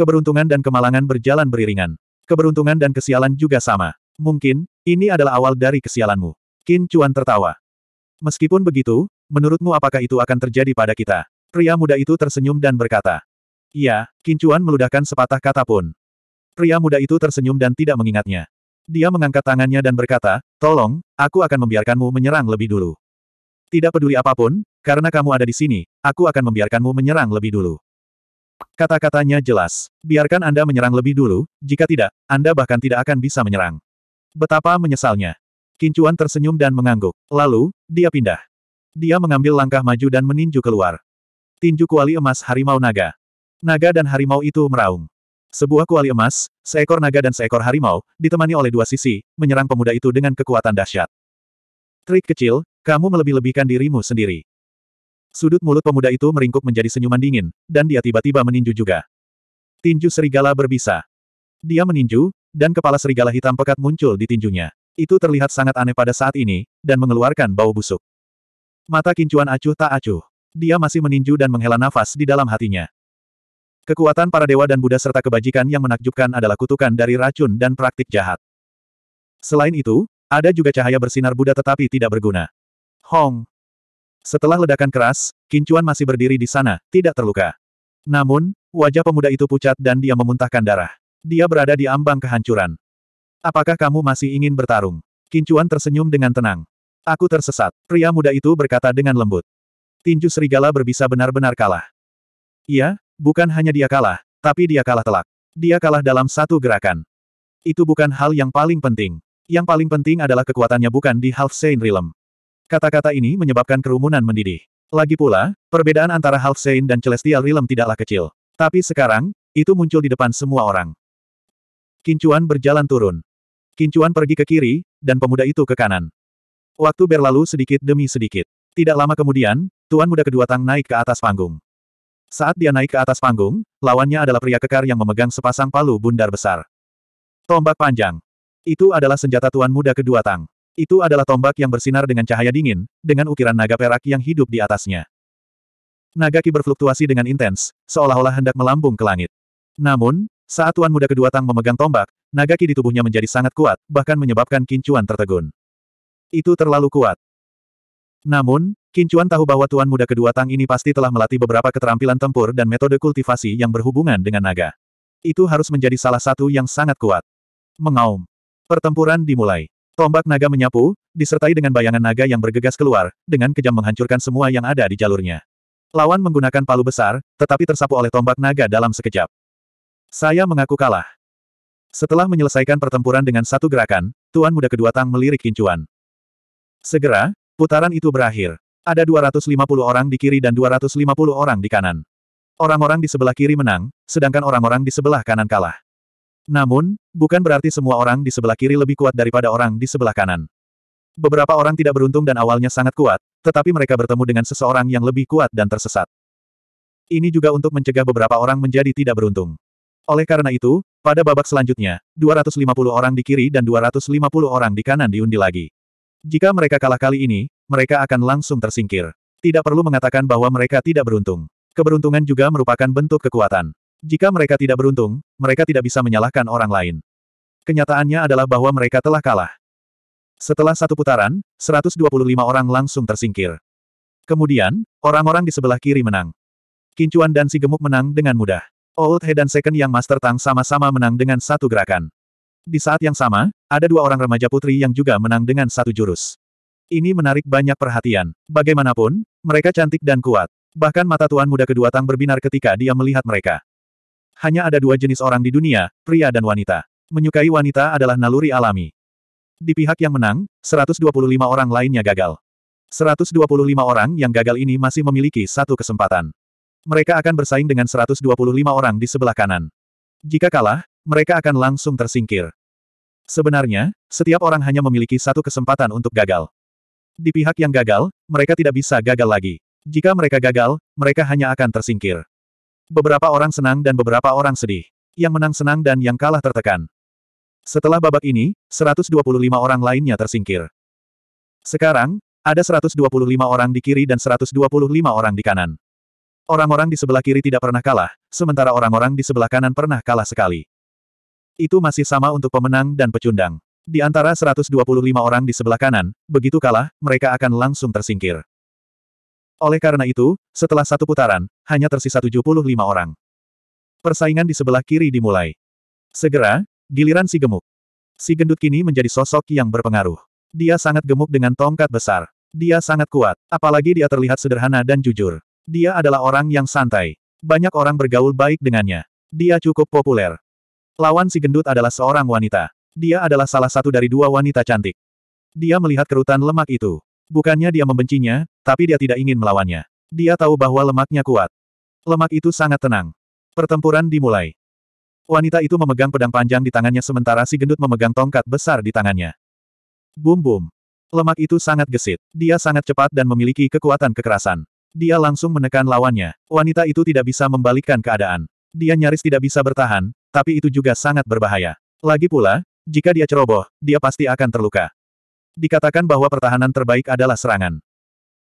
Keberuntungan dan kemalangan berjalan beriringan. Keberuntungan dan kesialan juga sama. Mungkin, ini adalah awal dari kesialanmu. Qin Chuan tertawa. Meskipun begitu, menurutmu apakah itu akan terjadi pada kita? Pria muda itu tersenyum dan berkata. Iya, Qin Chuan meludahkan sepatah kata pun. Pria muda itu tersenyum dan tidak mengingatnya. Dia mengangkat tangannya dan berkata, tolong, aku akan membiarkanmu menyerang lebih dulu. Tidak peduli apa pun, karena kamu ada di sini, aku akan membiarkanmu menyerang lebih dulu. Kata-katanya jelas. Biarkan Anda menyerang lebih dulu, jika tidak, Anda bahkan tidak akan bisa menyerang. Betapa menyesalnya. Kincuan tersenyum dan mengangguk. Lalu, dia pindah. Dia mengambil langkah maju dan meninju keluar. Tinju kuali emas harimau naga. Naga dan harimau itu meraung. Sebuah kuali emas, seekor naga dan seekor harimau, ditemani oleh dua sisi, menyerang pemuda itu dengan kekuatan dahsyat. Trik kecil, kamu melebih-lebihkan dirimu sendiri. Sudut mulut pemuda itu meringkuk menjadi senyuman dingin, dan dia tiba-tiba meninju juga. Tinju serigala berbisa. Dia meninju, dan kepala serigala hitam pekat muncul di tinjunya. Itu terlihat sangat aneh pada saat ini, dan mengeluarkan bau busuk. Mata kincuan acuh tak acuh. Dia masih meninju dan menghela nafas di dalam hatinya. Kekuatan para dewa dan Buddha serta kebajikan yang menakjubkan adalah kutukan dari racun dan praktik jahat. Selain itu, ada juga cahaya bersinar Buddha tetapi tidak berguna. Hong! Setelah ledakan keras, Kincuan masih berdiri di sana, tidak terluka. Namun, wajah pemuda itu pucat dan dia memuntahkan darah. Dia berada di ambang kehancuran. Apakah kamu masih ingin bertarung? Kincuan tersenyum dengan tenang. Aku tersesat. Pria muda itu berkata dengan lembut. Tinju serigala berbisa benar-benar kalah. Iya, bukan hanya dia kalah, tapi dia kalah telak. Dia kalah dalam satu gerakan. Itu bukan hal yang paling penting. Yang paling penting adalah kekuatannya bukan di Half Saint Realm. Kata-kata ini menyebabkan kerumunan mendidih. Lagi pula, perbedaan antara Half Saint dan Celestial Realm tidaklah kecil. Tapi sekarang, itu muncul di depan semua orang. Kincuan berjalan turun. Kincuan pergi ke kiri, dan pemuda itu ke kanan. Waktu berlalu sedikit demi sedikit. Tidak lama kemudian, Tuan Muda kedua Tang naik ke atas panggung. Saat dia naik ke atas panggung, lawannya adalah pria kekar yang memegang sepasang palu bundar besar. Tombak panjang. Itu adalah senjata Tuan Muda kedua Tang. Itu adalah tombak yang bersinar dengan cahaya dingin, dengan ukiran naga perak yang hidup di atasnya. Naga ki berfluktuasi dengan intens, seolah-olah hendak melambung ke langit. Namun, saat Tuan Muda kedua Tang memegang tombak, naga ki di tubuhnya menjadi sangat kuat, bahkan menyebabkan Kincuan tertegun. Itu terlalu kuat. Namun, Kincuan tahu bahwa Tuan Muda kedua Tang ini pasti telah melatih beberapa keterampilan tempur dan metode kultivasi yang berhubungan dengan naga. Itu harus menjadi salah satu yang sangat kuat. Mengaum. Pertempuran dimulai. Tombak naga menyapu, disertai dengan bayangan naga yang bergegas keluar, dengan kejam menghancurkan semua yang ada di jalurnya. Lawan menggunakan palu besar, tetapi tersapu oleh tombak naga dalam sekejap. Saya mengaku kalah. Setelah menyelesaikan pertempuran dengan satu gerakan, Tuan Muda kedua Tang melirik Kincuan. Segera, putaran itu berakhir. Ada 250 orang di kiri dan 250 orang di kanan. Orang-orang di sebelah kiri menang, sedangkan orang-orang di sebelah kanan kalah. Namun, bukan berarti semua orang di sebelah kiri lebih kuat daripada orang di sebelah kanan. Beberapa orang tidak beruntung dan awalnya sangat kuat, tetapi mereka bertemu dengan seseorang yang lebih kuat dan tersesat. Ini juga untuk mencegah beberapa orang menjadi tidak beruntung. Oleh karena itu, pada babak selanjutnya, 250 orang di kiri dan 250 orang di kanan diundi lagi. Jika mereka kalah kali ini, mereka akan langsung tersingkir. Tidak perlu mengatakan bahwa mereka tidak beruntung. Keberuntungan juga merupakan bentuk kekuatan. Jika mereka tidak beruntung, mereka tidak bisa menyalahkan orang lain. Kenyataannya adalah bahwa mereka telah kalah. Setelah satu putaran, 125 orang langsung tersingkir. Kemudian, orang-orang di sebelah kiri menang. Kincuan dan si gemuk menang dengan mudah. Old He dan Second Yang Master Tang sama-sama menang dengan satu gerakan. Di saat yang sama, ada dua orang remaja putri yang juga menang dengan satu jurus. Ini menarik banyak perhatian. Bagaimanapun, mereka cantik dan kuat. Bahkan mata Tuan Muda kedua Tang berbinar ketika dia melihat mereka. Hanya ada dua jenis orang di dunia, pria dan wanita. Menyukai wanita adalah naluri alami. Di pihak yang menang, 125 orang lainnya gagal. 125 orang yang gagal ini masih memiliki satu kesempatan. Mereka akan bersaing dengan 125 orang di sebelah kanan. Jika kalah, mereka akan langsung tersingkir. Sebenarnya, setiap orang hanya memiliki satu kesempatan untuk gagal. Di pihak yang gagal, mereka tidak bisa gagal lagi. Jika mereka gagal, mereka hanya akan tersingkir. Beberapa orang senang dan beberapa orang sedih. Yang menang senang dan yang kalah tertekan. Setelah babak ini, 125 orang lainnya tersingkir. Sekarang, ada 125 orang di kiri dan 125 orang di kanan. Orang-orang di sebelah kiri tidak pernah kalah, sementara orang-orang di sebelah kanan pernah kalah sekali. Itu masih sama untuk pemenang dan pecundang. Di antara 125 orang di sebelah kanan, begitu kalah, mereka akan langsung tersingkir. Oleh karena itu, setelah satu putaran, hanya tersisa 75 orang. Persaingan di sebelah kiri dimulai. Segera, giliran si gemuk. Si gendut kini menjadi sosok yang berpengaruh. Dia sangat gemuk dengan tongkat besar. Dia sangat kuat, apalagi dia terlihat sederhana dan jujur. Dia adalah orang yang santai. Banyak orang bergaul baik dengannya. Dia cukup populer. Lawan si gendut adalah seorang wanita. Dia adalah salah satu dari dua wanita cantik. Dia melihat kerutan lemak itu. Bukannya dia membencinya, tapi dia tidak ingin melawannya. Dia tahu bahwa lemaknya kuat. Lemak itu sangat tenang. Pertempuran dimulai. Wanita itu memegang pedang panjang di tangannya sementara si gendut memegang tongkat besar di tangannya. Bum bum. Lemak itu sangat gesit. Dia sangat cepat dan memiliki kekuatan kekerasan. Dia langsung menekan lawannya. Wanita itu tidak bisa membalikkan keadaan. Dia nyaris tidak bisa bertahan, tapi itu juga sangat berbahaya. Lagi pula, jika dia ceroboh, dia pasti akan terluka. Dikatakan bahwa pertahanan terbaik adalah serangan.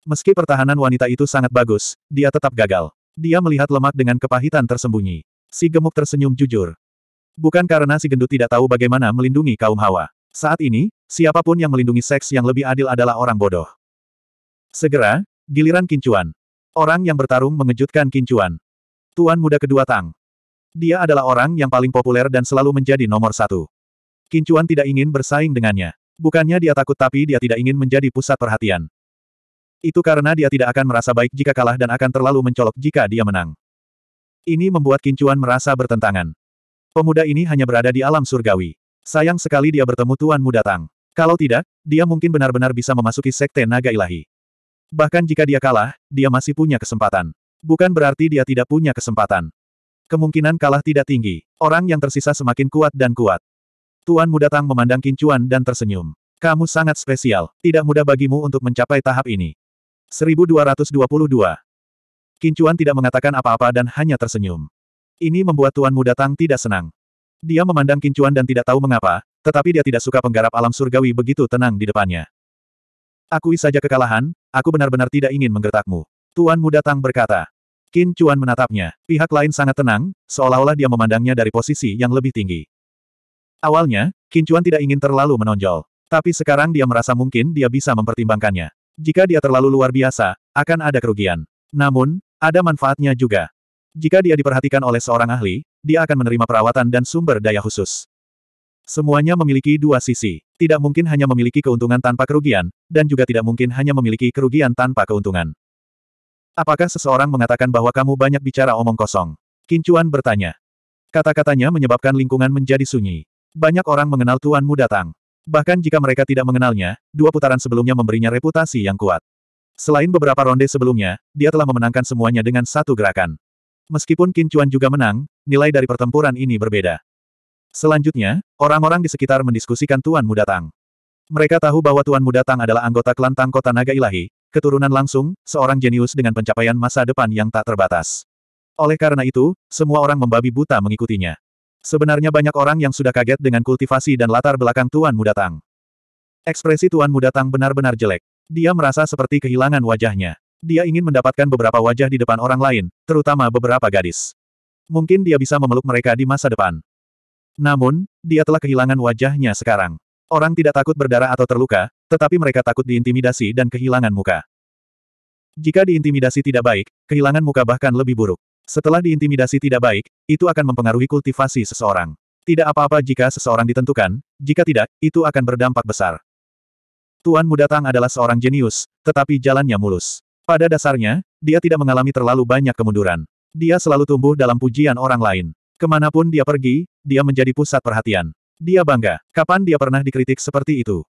Meski pertahanan wanita itu sangat bagus, dia tetap gagal. Dia melihat lemak dengan kepahitan tersembunyi. Si gemuk tersenyum jujur. Bukan karena si gendut tidak tahu bagaimana melindungi kaum hawa. Saat ini, siapa pun yang melindungi seks yang lebih adil adalah orang bodoh. Segera, Giliran Kincuan. Orang yang bertarung mengejutkan Kincuan. Tuan muda kedua Tang. Dia adalah orang yang paling populer dan selalu menjadi nomor satu. Kincuan tidak ingin bersaing dengannya. Bukannya dia takut tapi dia tidak ingin menjadi pusat perhatian. Itu karena dia tidak akan merasa baik jika kalah dan akan terlalu mencolok jika dia menang. Ini membuat Kincuan merasa bertentangan. Pemuda ini hanya berada di alam surgawi. Sayang sekali dia bertemu Tuan Muda Tang. Kalau tidak, dia mungkin benar-benar bisa memasuki Sekte Naga Ilahi. Bahkan jika dia kalah, dia masih punya kesempatan. Bukan berarti dia tidak punya kesempatan. Kemungkinan kalah tidak tinggi. Orang yang tersisa semakin kuat dan kuat. Tuan Muda Tang memandang Kincuan dan tersenyum. Kamu sangat spesial. Tidak mudah bagimu untuk mencapai tahap ini. 1222. Kincuan tidak mengatakan apa-apa dan hanya tersenyum. Ini membuat Tuan Muda Tang tidak senang. Dia memandang Kincuan dan tidak tahu mengapa, tetapi dia tidak suka penggarap alam surgawi begitu tenang di depannya. Akui saja kekalahan, aku benar-benar tidak ingin menggertakmu. Tuan Muda Tang berkata. Qin Chuan menatapnya. Pihak lain sangat tenang, seolah-olah dia memandangnya dari posisi yang lebih tinggi. Awalnya, Qin Chuan tidak ingin terlalu menonjol. Tapi sekarang dia merasa mungkin dia bisa mempertimbangkannya. Jika dia terlalu luar biasa, akan ada kerugian. Namun, ada manfaatnya juga. Jika dia diperhatikan oleh seorang ahli, dia akan menerima perawatan dan sumber daya khusus. Semuanya memiliki dua sisi. Tidak mungkin hanya memiliki keuntungan tanpa kerugian, dan juga tidak mungkin hanya memiliki kerugian tanpa keuntungan. Apakah seseorang mengatakan bahwa kamu banyak bicara omong kosong? Kincuan bertanya. Kata-katanya menyebabkan lingkungan menjadi sunyi. Banyak orang mengenal Tuan Muda Tang. Bahkan jika mereka tidak mengenalnya, dua putaran sebelumnya memberinya reputasi yang kuat. Selain beberapa ronde sebelumnya, dia telah memenangkan semuanya dengan satu gerakan. Meskipun Kincuan juga menang, nilai dari pertempuran ini berbeda. Selanjutnya, orang-orang di sekitar mendiskusikan Tuan Muda Tang. Mereka tahu bahwa Tuan Muda Tang adalah anggota klan Tang Kota Naga Ilahi, keturunan langsung, seorang jenius dengan pencapaian masa depan yang tak terbatas. Oleh karena itu, semua orang membabi buta mengikutinya. Sebenarnya banyak orang yang sudah kaget dengan kultivasi dan latar belakang Tuan Muda Tang. Ekspresi Tuan Muda Tang benar-benar jelek. Dia merasa seperti kehilangan wajahnya. Dia ingin mendapatkan beberapa wajah di depan orang lain, terutama beberapa gadis. Mungkin dia bisa memeluk mereka di masa depan. Namun, dia telah kehilangan wajahnya sekarang. Orang tidak takut berdarah atau terluka, tetapi mereka takut diintimidasi dan kehilangan muka. Jika diintimidasi tidak baik, kehilangan muka bahkan lebih buruk. Setelah diintimidasi tidak baik, itu akan mempengaruhi kultivasi seseorang. Tidak apa-apa jika seseorang ditentukan, jika tidak, itu akan berdampak besar. Tuan Muda Tang adalah seorang jenius, tetapi jalannya mulus. Pada dasarnya, dia tidak mengalami terlalu banyak kemunduran. Dia selalu tumbuh dalam pujian orang lain. Ke mana pun dia pergi, dia menjadi pusat perhatian. Dia bangga. Kapan dia pernah dikritik seperti itu?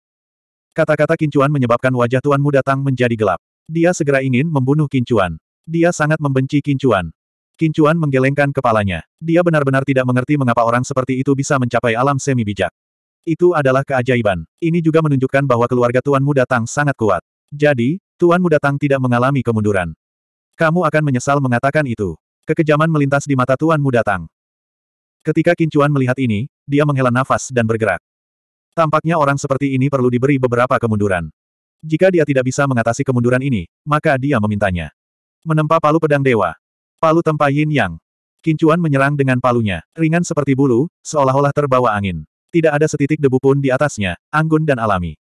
Kata-kata Kincuan menyebabkan wajah Tuan Muda Tang menjadi gelap. Dia segera ingin membunuh Kincuan. Dia sangat membenci Kincuan. Kincuan menggelengkan kepalanya. Dia benar-benar tidak mengerti mengapa orang seperti itu bisa mencapai alam semi bijak. Itu adalah keajaiban. Ini juga menunjukkan bahwa keluarga Tuan Muda Tang sangat kuat. Jadi, Tuan Muda Tang tidak mengalami kemunduran. Kamu akan menyesal mengatakan itu. Kekejaman melintas di mata Tuan Muda Tang. Ketika Kincuan melihat ini, dia menghela nafas dan bergerak. Tampaknya orang seperti ini perlu diberi beberapa kemunduran. Jika dia tidak bisa mengatasi kemunduran ini, maka dia memintanya. Menempa palu pedang dewa. Palu tempa Yin Yang. Kincuan menyerang dengan palunya, ringan seperti bulu, seolah-olah terbawa angin. Tidak ada setitik debu pun di atasnya, anggun dan alami.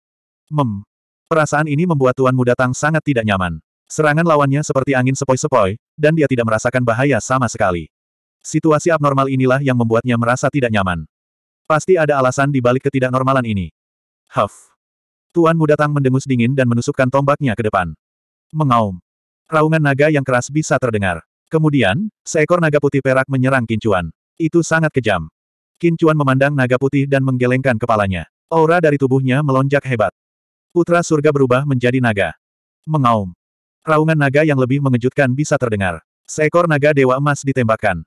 Mem. Perasaan ini membuat Tuan Muda Tang sangat tidak nyaman. Serangan lawannya seperti angin sepoi-sepoi, dan dia tidak merasakan bahaya sama sekali. Situasi abnormal inilah yang membuatnya merasa tidak nyaman. Pasti ada alasan di balik ketidaknormalan ini. Huff. Tuan Muda Tang mendengus dingin dan menusukkan tombaknya ke depan. Mengaum. Raungan naga yang keras bisa terdengar. Kemudian, seekor naga putih perak menyerang Kincuan. Itu sangat kejam. Kincuan memandang naga putih dan menggelengkan kepalanya. Aura dari tubuhnya melonjak hebat. Putra surga berubah menjadi naga. Mengaum. Raungan naga yang lebih mengejutkan bisa terdengar. Seekor naga dewa emas ditembakkan.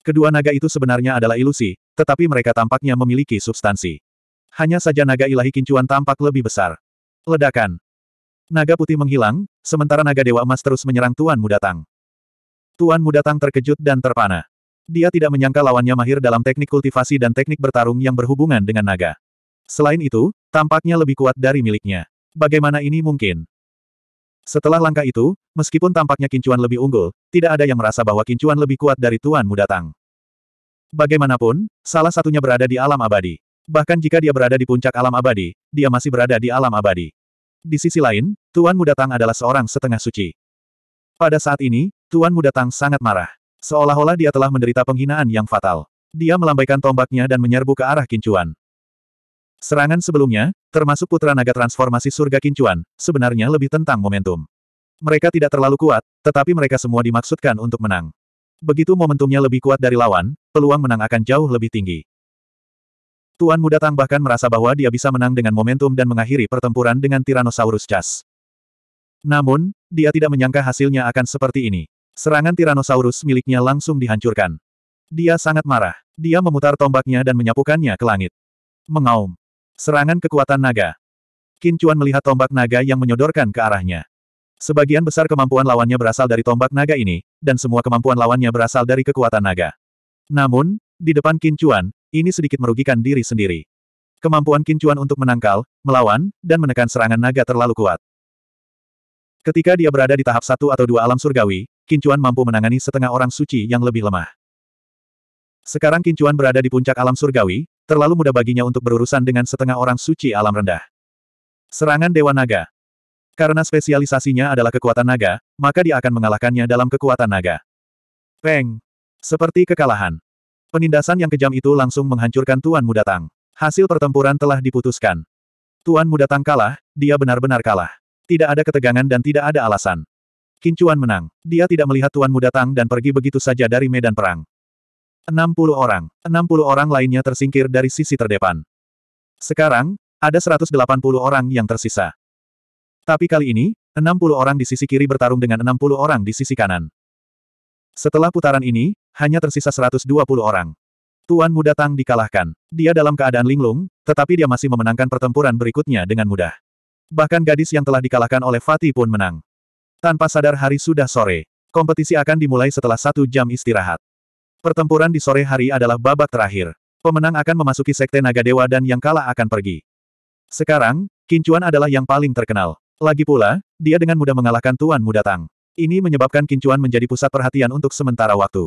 Kedua naga itu sebenarnya adalah ilusi, tetapi mereka tampaknya memiliki substansi. Hanya saja naga ilahi Kincuan tampak lebih besar. Ledakan. Naga putih menghilang, sementara naga dewa emas terus menyerang Tuan Muda Tang. Tuan Muda Tang terkejut dan terpana. Dia tidak menyangka lawannya mahir dalam teknik kultivasi dan teknik bertarung yang berhubungan dengan naga. Selain itu, tampaknya lebih kuat dari miliknya. Bagaimana ini mungkin? Setelah langkah itu, meskipun tampaknya Kincuan lebih unggul, tidak ada yang merasa bahwa Kincuan lebih kuat dari Tuan Muda Tang. Bagaimanapun, salah satunya berada di alam abadi. Bahkan jika dia berada di puncak alam abadi, dia masih berada di alam abadi. Di sisi lain, Tuan Muda Tang adalah seorang setengah suci. Pada saat ini, Tuan Muda Tang sangat marah. Seolah-olah dia telah menderita penghinaan yang fatal. Dia melambaikan tombaknya dan menyerbu ke arah Kincuan. Serangan sebelumnya, termasuk Putra Naga Transformasi Surga Kincuan, sebenarnya lebih tentang momentum. Mereka tidak terlalu kuat, tetapi mereka semua dimaksudkan untuk menang. Begitu momentumnya lebih kuat dari lawan, peluang menang akan jauh lebih tinggi. Tuan Muda Tang bahkan merasa bahwa dia bisa menang dengan momentum dan mengakhiri pertempuran dengan Tyrannosaurus Cas. Namun, dia tidak menyangka hasilnya akan seperti ini. Serangan Tyrannosaurus miliknya langsung dihancurkan. Dia sangat marah. Dia memutar tombaknya dan menyapukannya ke langit. Mengaum. Serangan kekuatan naga. Qin Chuan melihat tombak naga yang menyodorkan ke arahnya. Sebagian besar kemampuan lawannya berasal dari tombak naga ini, dan semua kemampuan lawannya berasal dari kekuatan naga. Namun, di depan Qin Chuan, ini sedikit merugikan diri sendiri. Kemampuan Qin Chuan untuk menangkal, melawan, dan menekan serangan naga terlalu kuat. Ketika dia berada di tahap satu atau dua alam surgawi, Kincuan mampu menangani setengah orang suci yang lebih lemah. Sekarang Kincuan berada di puncak alam surgawi, terlalu mudah baginya untuk berurusan dengan setengah orang suci alam rendah. Serangan Dewa Naga Karena spesialisasinya adalah kekuatan naga, maka dia akan mengalahkannya dalam kekuatan naga. Peng! Seperti kekalahan. Penindasan yang kejam itu langsung menghancurkan Tuan Muda Tang. Hasil pertempuran telah diputuskan. Tuan Muda Tang kalah, dia benar-benar kalah. Tidak ada ketegangan dan tidak ada alasan. Kincuan menang. Dia tidak melihat Tuan Muda Tang dan pergi begitu saja dari medan perang. 60 orang. 60 orang lainnya tersingkir dari sisi terdepan. Sekarang, ada 180 orang yang tersisa. Tapi kali ini, 60 orang di sisi kiri bertarung dengan 60 orang di sisi kanan. Setelah putaran ini, hanya tersisa 120 orang. Tuan Muda Tang dikalahkan. Dia dalam keadaan linglung, tetapi dia masih memenangkan pertempuran berikutnya dengan mudah. Bahkan gadis yang telah dikalahkan oleh Fatih pun menang. Tanpa sadar hari sudah sore. Kompetisi akan dimulai setelah satu jam istirahat. Pertempuran di sore hari adalah babak terakhir. Pemenang akan memasuki Sekte Naga Dewa dan yang kalah akan pergi. Sekarang, Kincuan adalah yang paling terkenal. Lagi pula, dia dengan mudah mengalahkan Tuan Muda Tang. Ini menyebabkan Kincuan menjadi pusat perhatian untuk sementara waktu.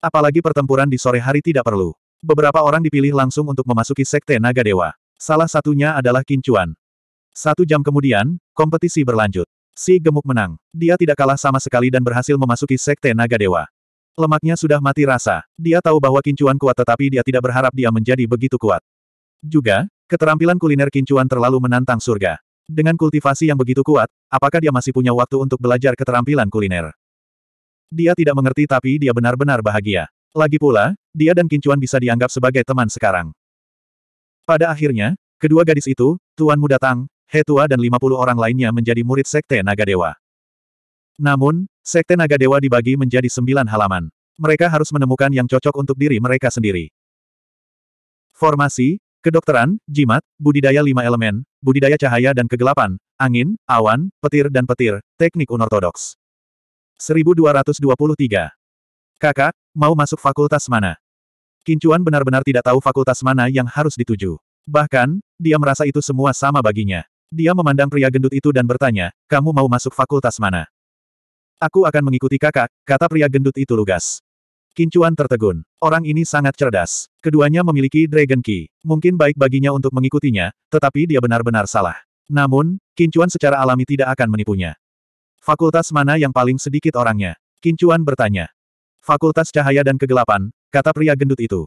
Apalagi pertempuran di sore hari tidak perlu. Beberapa orang dipilih langsung untuk memasuki Sekte Naga Dewa. Salah satunya adalah Kincuan. Satu jam kemudian, kompetisi berlanjut. Si gemuk menang. Dia tidak kalah sama sekali dan berhasil memasuki Sekte Naga Dewa. Lemaknya sudah mati rasa. Dia tahu bahwa Kincuan kuat tetapi dia tidak berharap dia menjadi begitu kuat. Juga, keterampilan kuliner Kincuan terlalu menantang surga. Dengan kultivasi yang begitu kuat, apakah dia masih punya waktu untuk belajar keterampilan kuliner? Dia tidak mengerti tapi dia benar-benar bahagia. Lagi pula, dia dan Kincuan bisa dianggap sebagai teman sekarang. Pada akhirnya, kedua gadis itu, Tuan Muda Tang, Hetua dan 50 orang lainnya menjadi murid Sekte Naga Dewa. Namun, Sekte Naga Dewa dibagi menjadi sembilan halaman. Mereka harus menemukan yang cocok untuk diri mereka sendiri. Formasi, kedokteran, jimat, budidaya lima elemen, budidaya cahaya dan kegelapan, angin, awan, petir dan petir, teknik unortodoks. 1223. Kakak, mau masuk fakultas mana? Kincuan benar-benar tidak tahu fakultas mana yang harus dituju. Bahkan, dia merasa itu semua sama baginya. Dia memandang pria gendut itu dan bertanya, kamu mau masuk fakultas mana? Aku akan mengikuti kakak, kata pria gendut itu lugas. Kincuan tertegun. Orang ini sangat cerdas. Keduanya memiliki Dragon Key. Mungkin baik baginya untuk mengikutinya, tetapi dia benar-benar salah. Namun, Kincuan secara alami tidak akan menipunya. Fakultas mana yang paling sedikit orangnya? Kincuan bertanya. Fakultas cahaya dan kegelapan, kata pria gendut itu.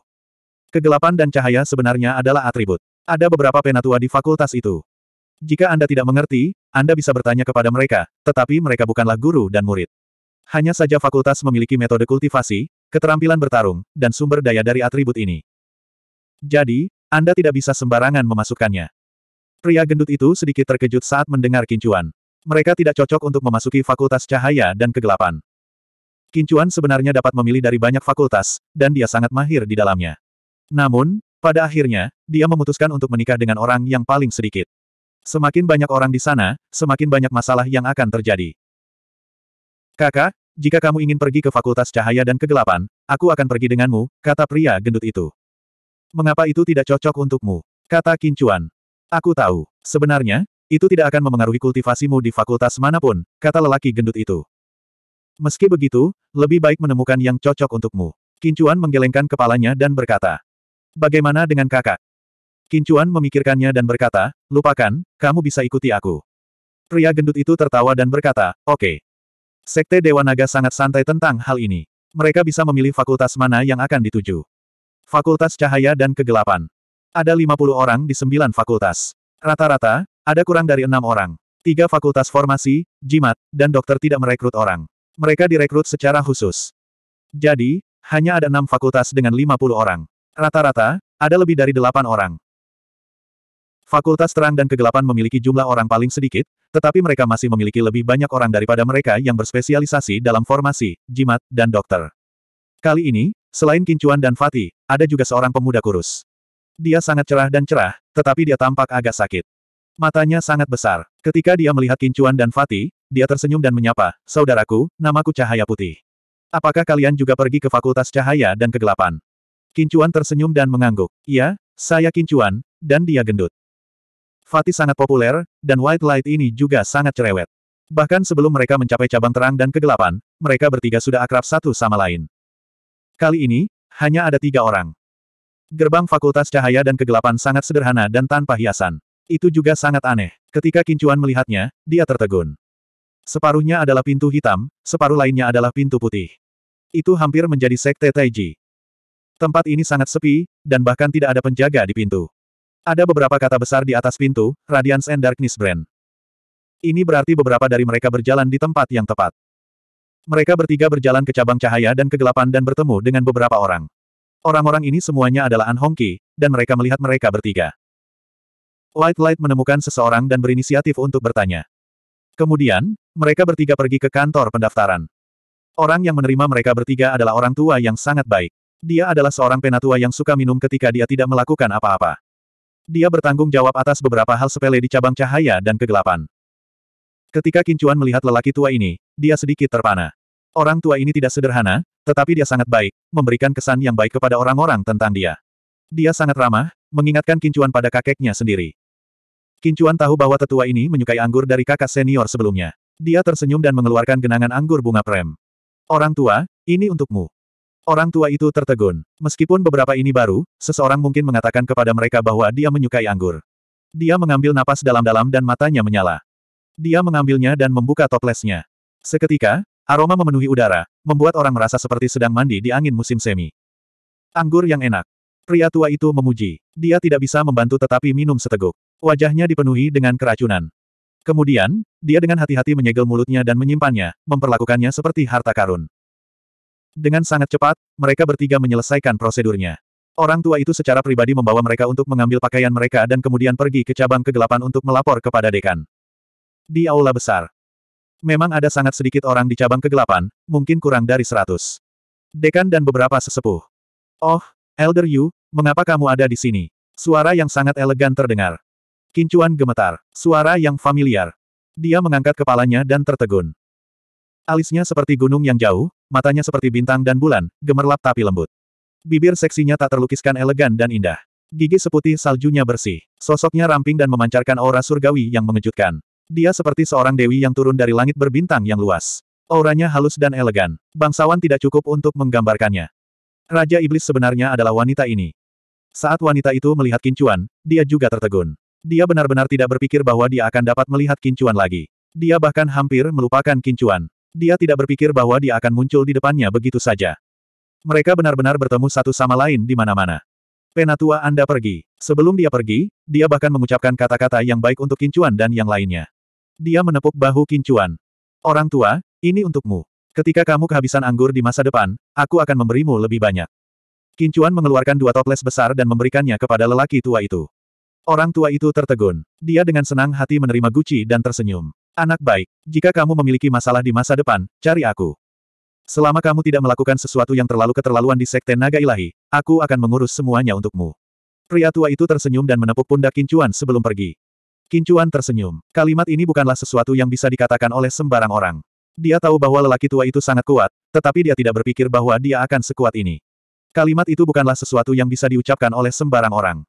Kegelapan dan cahaya sebenarnya adalah atribut. Ada beberapa penatua di fakultas itu. Jika Anda tidak mengerti, Anda bisa bertanya kepada mereka, tetapi mereka bukanlah guru dan murid. Hanya saja fakultas memiliki metode kultivasi, keterampilan bertarung, dan sumber daya dari atribut ini. Jadi, Anda tidak bisa sembarangan memasukkannya. Pria gendut itu sedikit terkejut saat mendengar kincuan. Mereka tidak cocok untuk memasuki fakultas cahaya dan kegelapan. Kincuan sebenarnya dapat memilih dari banyak fakultas, dan dia sangat mahir di dalamnya. Namun, pada akhirnya, dia memutuskan untuk menikah dengan orang yang paling sedikit. Semakin banyak orang di sana, semakin banyak masalah yang akan terjadi. Kakak, jika kamu ingin pergi ke Fakultas Cahaya dan Kegelapan, aku akan pergi denganmu, kata pria gendut itu. Mengapa itu tidak cocok untukmu? Kata Kincuan. Aku tahu. Sebenarnya, itu tidak akan memengaruhi kultivasimu di fakultas mana pun, kata lelaki gendut itu. Meski begitu, lebih baik menemukan yang cocok untukmu. Kincuan menggelengkan kepalanya dan berkata. Bagaimana dengan kakak? Kincuan memikirkannya dan berkata, lupakan, kamu bisa ikuti aku. Pria gendut itu tertawa dan berkata, oke. Okay. Sekte Dewa Naga sangat santai tentang hal ini. Mereka bisa memilih fakultas mana yang akan dituju. Fakultas Cahaya dan Kegelapan. Ada 50 orang di 9 fakultas. Rata-rata, ada kurang dari enam orang. Tiga fakultas formasi, jimat, dan dokter tidak merekrut orang. Mereka direkrut secara khusus. Jadi, hanya ada enam fakultas dengan 50 orang. Rata-rata, ada lebih dari delapan orang. Fakultas terang dan kegelapan memiliki jumlah orang paling sedikit, tetapi mereka masih memiliki lebih banyak orang daripada mereka yang berspesialisasi dalam formasi, jimat, dan dokter. Kali ini, selain Kincuan dan Fatih, ada juga seorang pemuda kurus. Dia sangat cerah dan cerah, tetapi dia tampak agak sakit. Matanya sangat besar. Ketika dia melihat Kincuan dan Fatih, dia tersenyum dan menyapa, Saudaraku, namaku Cahaya Putih. Apakah kalian juga pergi ke Fakultas Cahaya dan Kegelapan? Kincuan tersenyum dan mengangguk. Iya, saya Kincuan, dan dia gendut. Fatih sangat populer, dan White Light ini juga sangat cerewet. Bahkan sebelum mereka mencapai cabang terang dan kegelapan, mereka bertiga sudah akrab satu sama lain. Kali ini, hanya ada tiga orang. Gerbang Fakultas Cahaya dan Kegelapan sangat sederhana dan tanpa hiasan. Itu juga sangat aneh. Ketika Kincuan melihatnya, dia tertegun. Separuhnya adalah pintu hitam, separuh lainnya adalah pintu putih. Itu hampir menjadi sekte Taiji. Tempat ini sangat sepi, dan bahkan tidak ada penjaga di pintu. Ada beberapa kata besar di atas pintu, Radiance and Darkness Brand. Ini berarti beberapa dari mereka berjalan di tempat yang tepat. Mereka bertiga berjalan ke cabang cahaya dan kegelapan dan bertemu dengan beberapa orang. Orang-orang ini semuanya adalah An Hongqi, dan mereka melihat mereka bertiga. Light Light menemukan seseorang dan berinisiatif untuk bertanya. Kemudian, mereka bertiga pergi ke kantor pendaftaran. Orang yang menerima mereka bertiga adalah orang tua yang sangat baik. Dia adalah seorang penatua yang suka minum ketika dia tidak melakukan apa-apa. Dia bertanggung jawab atas beberapa hal sepele di cabang cahaya dan kegelapan. Ketika Kincuan melihat lelaki tua ini, dia sedikit terpana. Orang tua ini tidak sederhana, tetapi dia sangat baik, memberikan kesan yang baik kepada orang-orang tentang dia. Dia sangat ramah, mengingatkan Kincuan pada kakeknya sendiri. Kincuan tahu bahwa tetua ini menyukai anggur dari kakak senior sebelumnya. Dia tersenyum dan mengeluarkan genangan anggur bunga prem. Orang tua, ini untukmu. Orang tua itu tertegun. Meskipun beberapa ini baru, seseorang mungkin mengatakan kepada mereka bahwa dia menyukai anggur. Dia mengambil napas dalam-dalam dan matanya menyala. Dia mengambilnya dan membuka toplesnya. Seketika, aroma memenuhi udara, membuat orang merasa seperti sedang mandi di angin musim semi. Anggur yang enak. Pria tua itu memuji. Dia tidak bisa membantu tetapi minum seteguk. Wajahnya dipenuhi dengan keracunan. Kemudian, dia dengan hati-hati menyegel mulutnya dan menyimpannya, memperlakukannya seperti harta karun. Dengan sangat cepat, mereka bertiga menyelesaikan prosedurnya. Orang tua itu secara pribadi membawa mereka untuk mengambil pakaian mereka dan kemudian pergi ke cabang kegelapan untuk melapor kepada dekan. Di aula besar. Memang ada sangat sedikit orang di cabang kegelapan, mungkin kurang dari seratus. Dekan dan beberapa sesepuh. Oh, Elder Yu, mengapa kamu ada di sini? Suara yang sangat elegan terdengar. Kincuan gemetar. Suara yang familiar. Dia mengangkat kepalanya dan tertegun. Alisnya seperti gunung yang jauh, matanya seperti bintang dan bulan, gemerlap tapi lembut. Bibir seksinya tak terlukiskan elegan dan indah. Gigi seputih saljunya bersih. Sosoknya ramping dan memancarkan aura surgawi yang mengejutkan. Dia seperti seorang dewi yang turun dari langit berbintang yang luas. Auranya halus dan elegan. Bangsawan tidak cukup untuk menggambarkannya. Raja Iblis sebenarnya adalah wanita ini. Saat wanita itu melihat Kincuan, dia juga tertegun. Dia benar-benar tidak berpikir bahwa dia akan dapat melihat Kincuan lagi. Dia bahkan hampir melupakan Kincuan. Dia tidak berpikir bahwa dia akan muncul di depannya begitu saja. Mereka benar-benar bertemu satu sama lain di mana-mana. Penatua Anda pergi. Sebelum dia pergi, dia bahkan mengucapkan kata-kata yang baik untuk Kincuan dan yang lainnya. Dia menepuk bahu Kincuan. Orang tua, ini untukmu. Ketika kamu kehabisan anggur di masa depan, aku akan memberimu lebih banyak. Kincuan mengeluarkan dua toples besar dan memberikannya kepada lelaki tua itu. Orang tua itu tertegun. Dia dengan senang hati menerima Gucci dan tersenyum. Anak baik, jika kamu memiliki masalah di masa depan, cari aku. Selama kamu tidak melakukan sesuatu yang terlalu keterlaluan di Sekte Naga Ilahi, aku akan mengurus semuanya untukmu. Pria tua itu tersenyum dan menepuk pundak Kincuan sebelum pergi. Kincuan tersenyum. Kalimat ini bukanlah sesuatu yang bisa dikatakan oleh sembarang orang. Dia tahu bahwa lelaki tua itu sangat kuat, tetapi dia tidak berpikir bahwa dia akan sekuat ini. Kalimat itu bukanlah sesuatu yang bisa diucapkan oleh sembarang orang.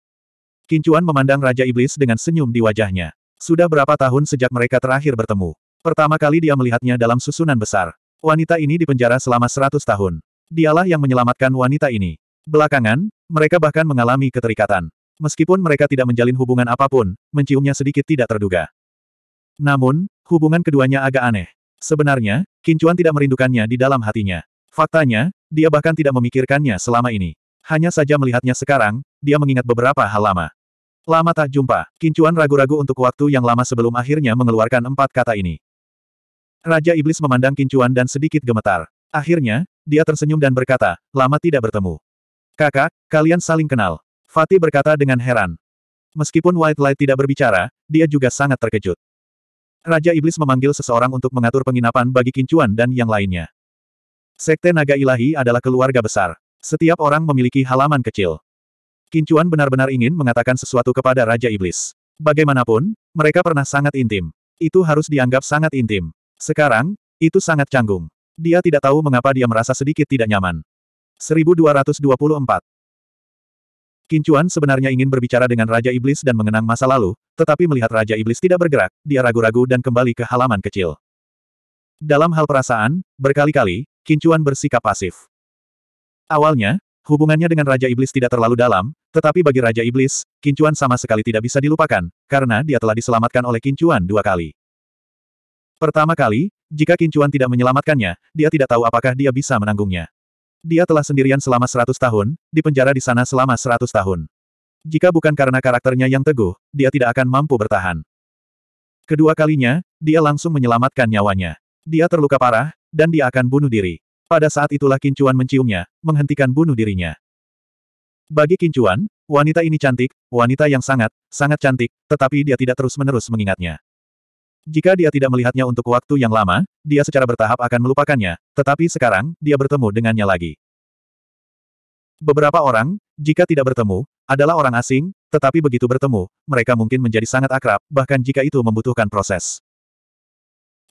Kincuan memandang Raja Iblis dengan senyum di wajahnya. Sudah berapa tahun sejak mereka terakhir bertemu? Pertama kali dia melihatnya dalam susunan besar. Wanita ini dipenjara selama seratus tahun. Dialah yang menyelamatkan wanita ini. Belakangan, mereka bahkan mengalami keterikatan. Meskipun mereka tidak menjalin hubungan apa pun, menciumnya sedikit tidak terduga. Namun, hubungan keduanya agak aneh. Sebenarnya, Kincuan tidak merindukannya di dalam hatinya. Faktanya, dia bahkan tidak memikirkannya selama ini. Hanya saja melihatnya sekarang, dia mengingat beberapa hal lama. Lama tak jumpa, Kincuan ragu-ragu untuk waktu yang lama sebelum akhirnya mengeluarkan empat kata ini. Raja Iblis memandang Kincuan dan sedikit gemetar. Akhirnya, dia tersenyum dan berkata, lama tidak bertemu. Kakak, kalian saling kenal. Fatih berkata dengan heran. Meskipun White Light tidak berbicara, dia juga sangat terkejut. Raja Iblis memanggil seseorang untuk mengatur penginapan bagi Kincuan dan yang lainnya. Sekte Naga Ilahi adalah keluarga besar. Setiap orang memiliki halaman kecil. Kincuan benar-benar ingin mengatakan sesuatu kepada Raja Iblis. Bagaimanapun, mereka pernah sangat intim. Itu harus dianggap sangat intim. Sekarang, itu sangat canggung. Dia tidak tahu mengapa dia merasa sedikit tidak nyaman. 1224 Kincuan sebenarnya ingin berbicara dengan Raja Iblis dan mengenang masa lalu, tetapi melihat Raja Iblis tidak bergerak, dia ragu-ragu dan kembali ke halaman kecil. Dalam hal perasaan, berkali-kali, Kincuan bersikap pasif. Awalnya, hubungannya dengan Raja Iblis tidak terlalu dalam, tetapi bagi Raja Iblis, Kincuan sama sekali tidak bisa dilupakan, karena dia telah diselamatkan oleh Kincuan dua kali. Pertama kali, jika Kincuan tidak menyelamatkannya, dia tidak tahu apakah dia bisa menanggungnya. Dia telah sendirian selama seratus tahun, di penjara di sana selama seratus tahun. Jika bukan karena karakternya yang teguh, dia tidak akan mampu bertahan. Kedua kalinya, dia langsung menyelamatkan nyawanya. Dia terluka parah, dan dia akan bunuh diri. Pada saat itulah Kincuan menciumnya, menghentikan bunuh dirinya. Bagi Kincuan, wanita ini cantik, wanita yang sangat, sangat cantik, tetapi dia tidak terus-menerus mengingatnya. Jika dia tidak melihatnya untuk waktu yang lama, dia secara bertahap akan melupakannya, tetapi sekarang, dia bertemu dengannya lagi. Beberapa orang, jika tidak bertemu, adalah orang asing, tetapi begitu bertemu, mereka mungkin menjadi sangat akrab, bahkan jika itu membutuhkan proses.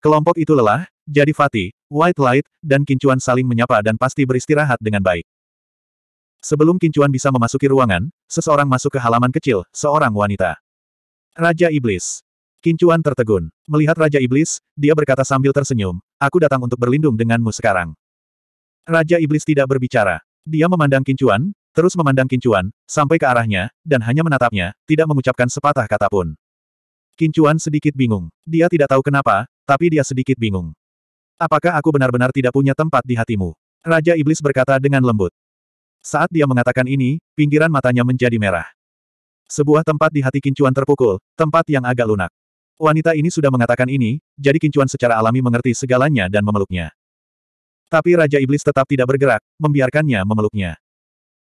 Kelompok itu lelah, jadi Fatih, White Light, dan Kincuan saling menyapa dan pasti beristirahat dengan baik. Sebelum Kincuan bisa memasuki ruangan, seseorang masuk ke halaman kecil, seorang wanita. Raja Iblis. Kincuan tertegun. Melihat Raja Iblis, dia berkata sambil tersenyum, aku datang untuk berlindung denganmu sekarang. Raja Iblis tidak berbicara. Dia memandang Kincuan, terus memandang Kincuan, sampai ke arahnya, dan hanya menatapnya, tidak mengucapkan sepatah kata pun. Kincuan sedikit bingung. Dia tidak tahu kenapa, tapi dia sedikit bingung. Apakah aku benar-benar tidak punya tempat di hatimu? Raja Iblis berkata dengan lembut. Saat dia mengatakan ini, pinggiran matanya menjadi merah. Sebuah tempat di hati Kincuan terpukul, tempat yang agak lunak. Wanita ini sudah mengatakan ini, jadi Kincuan secara alami mengerti segalanya dan memeluknya. Tapi Raja Iblis tetap tidak bergerak, membiarkannya memeluknya.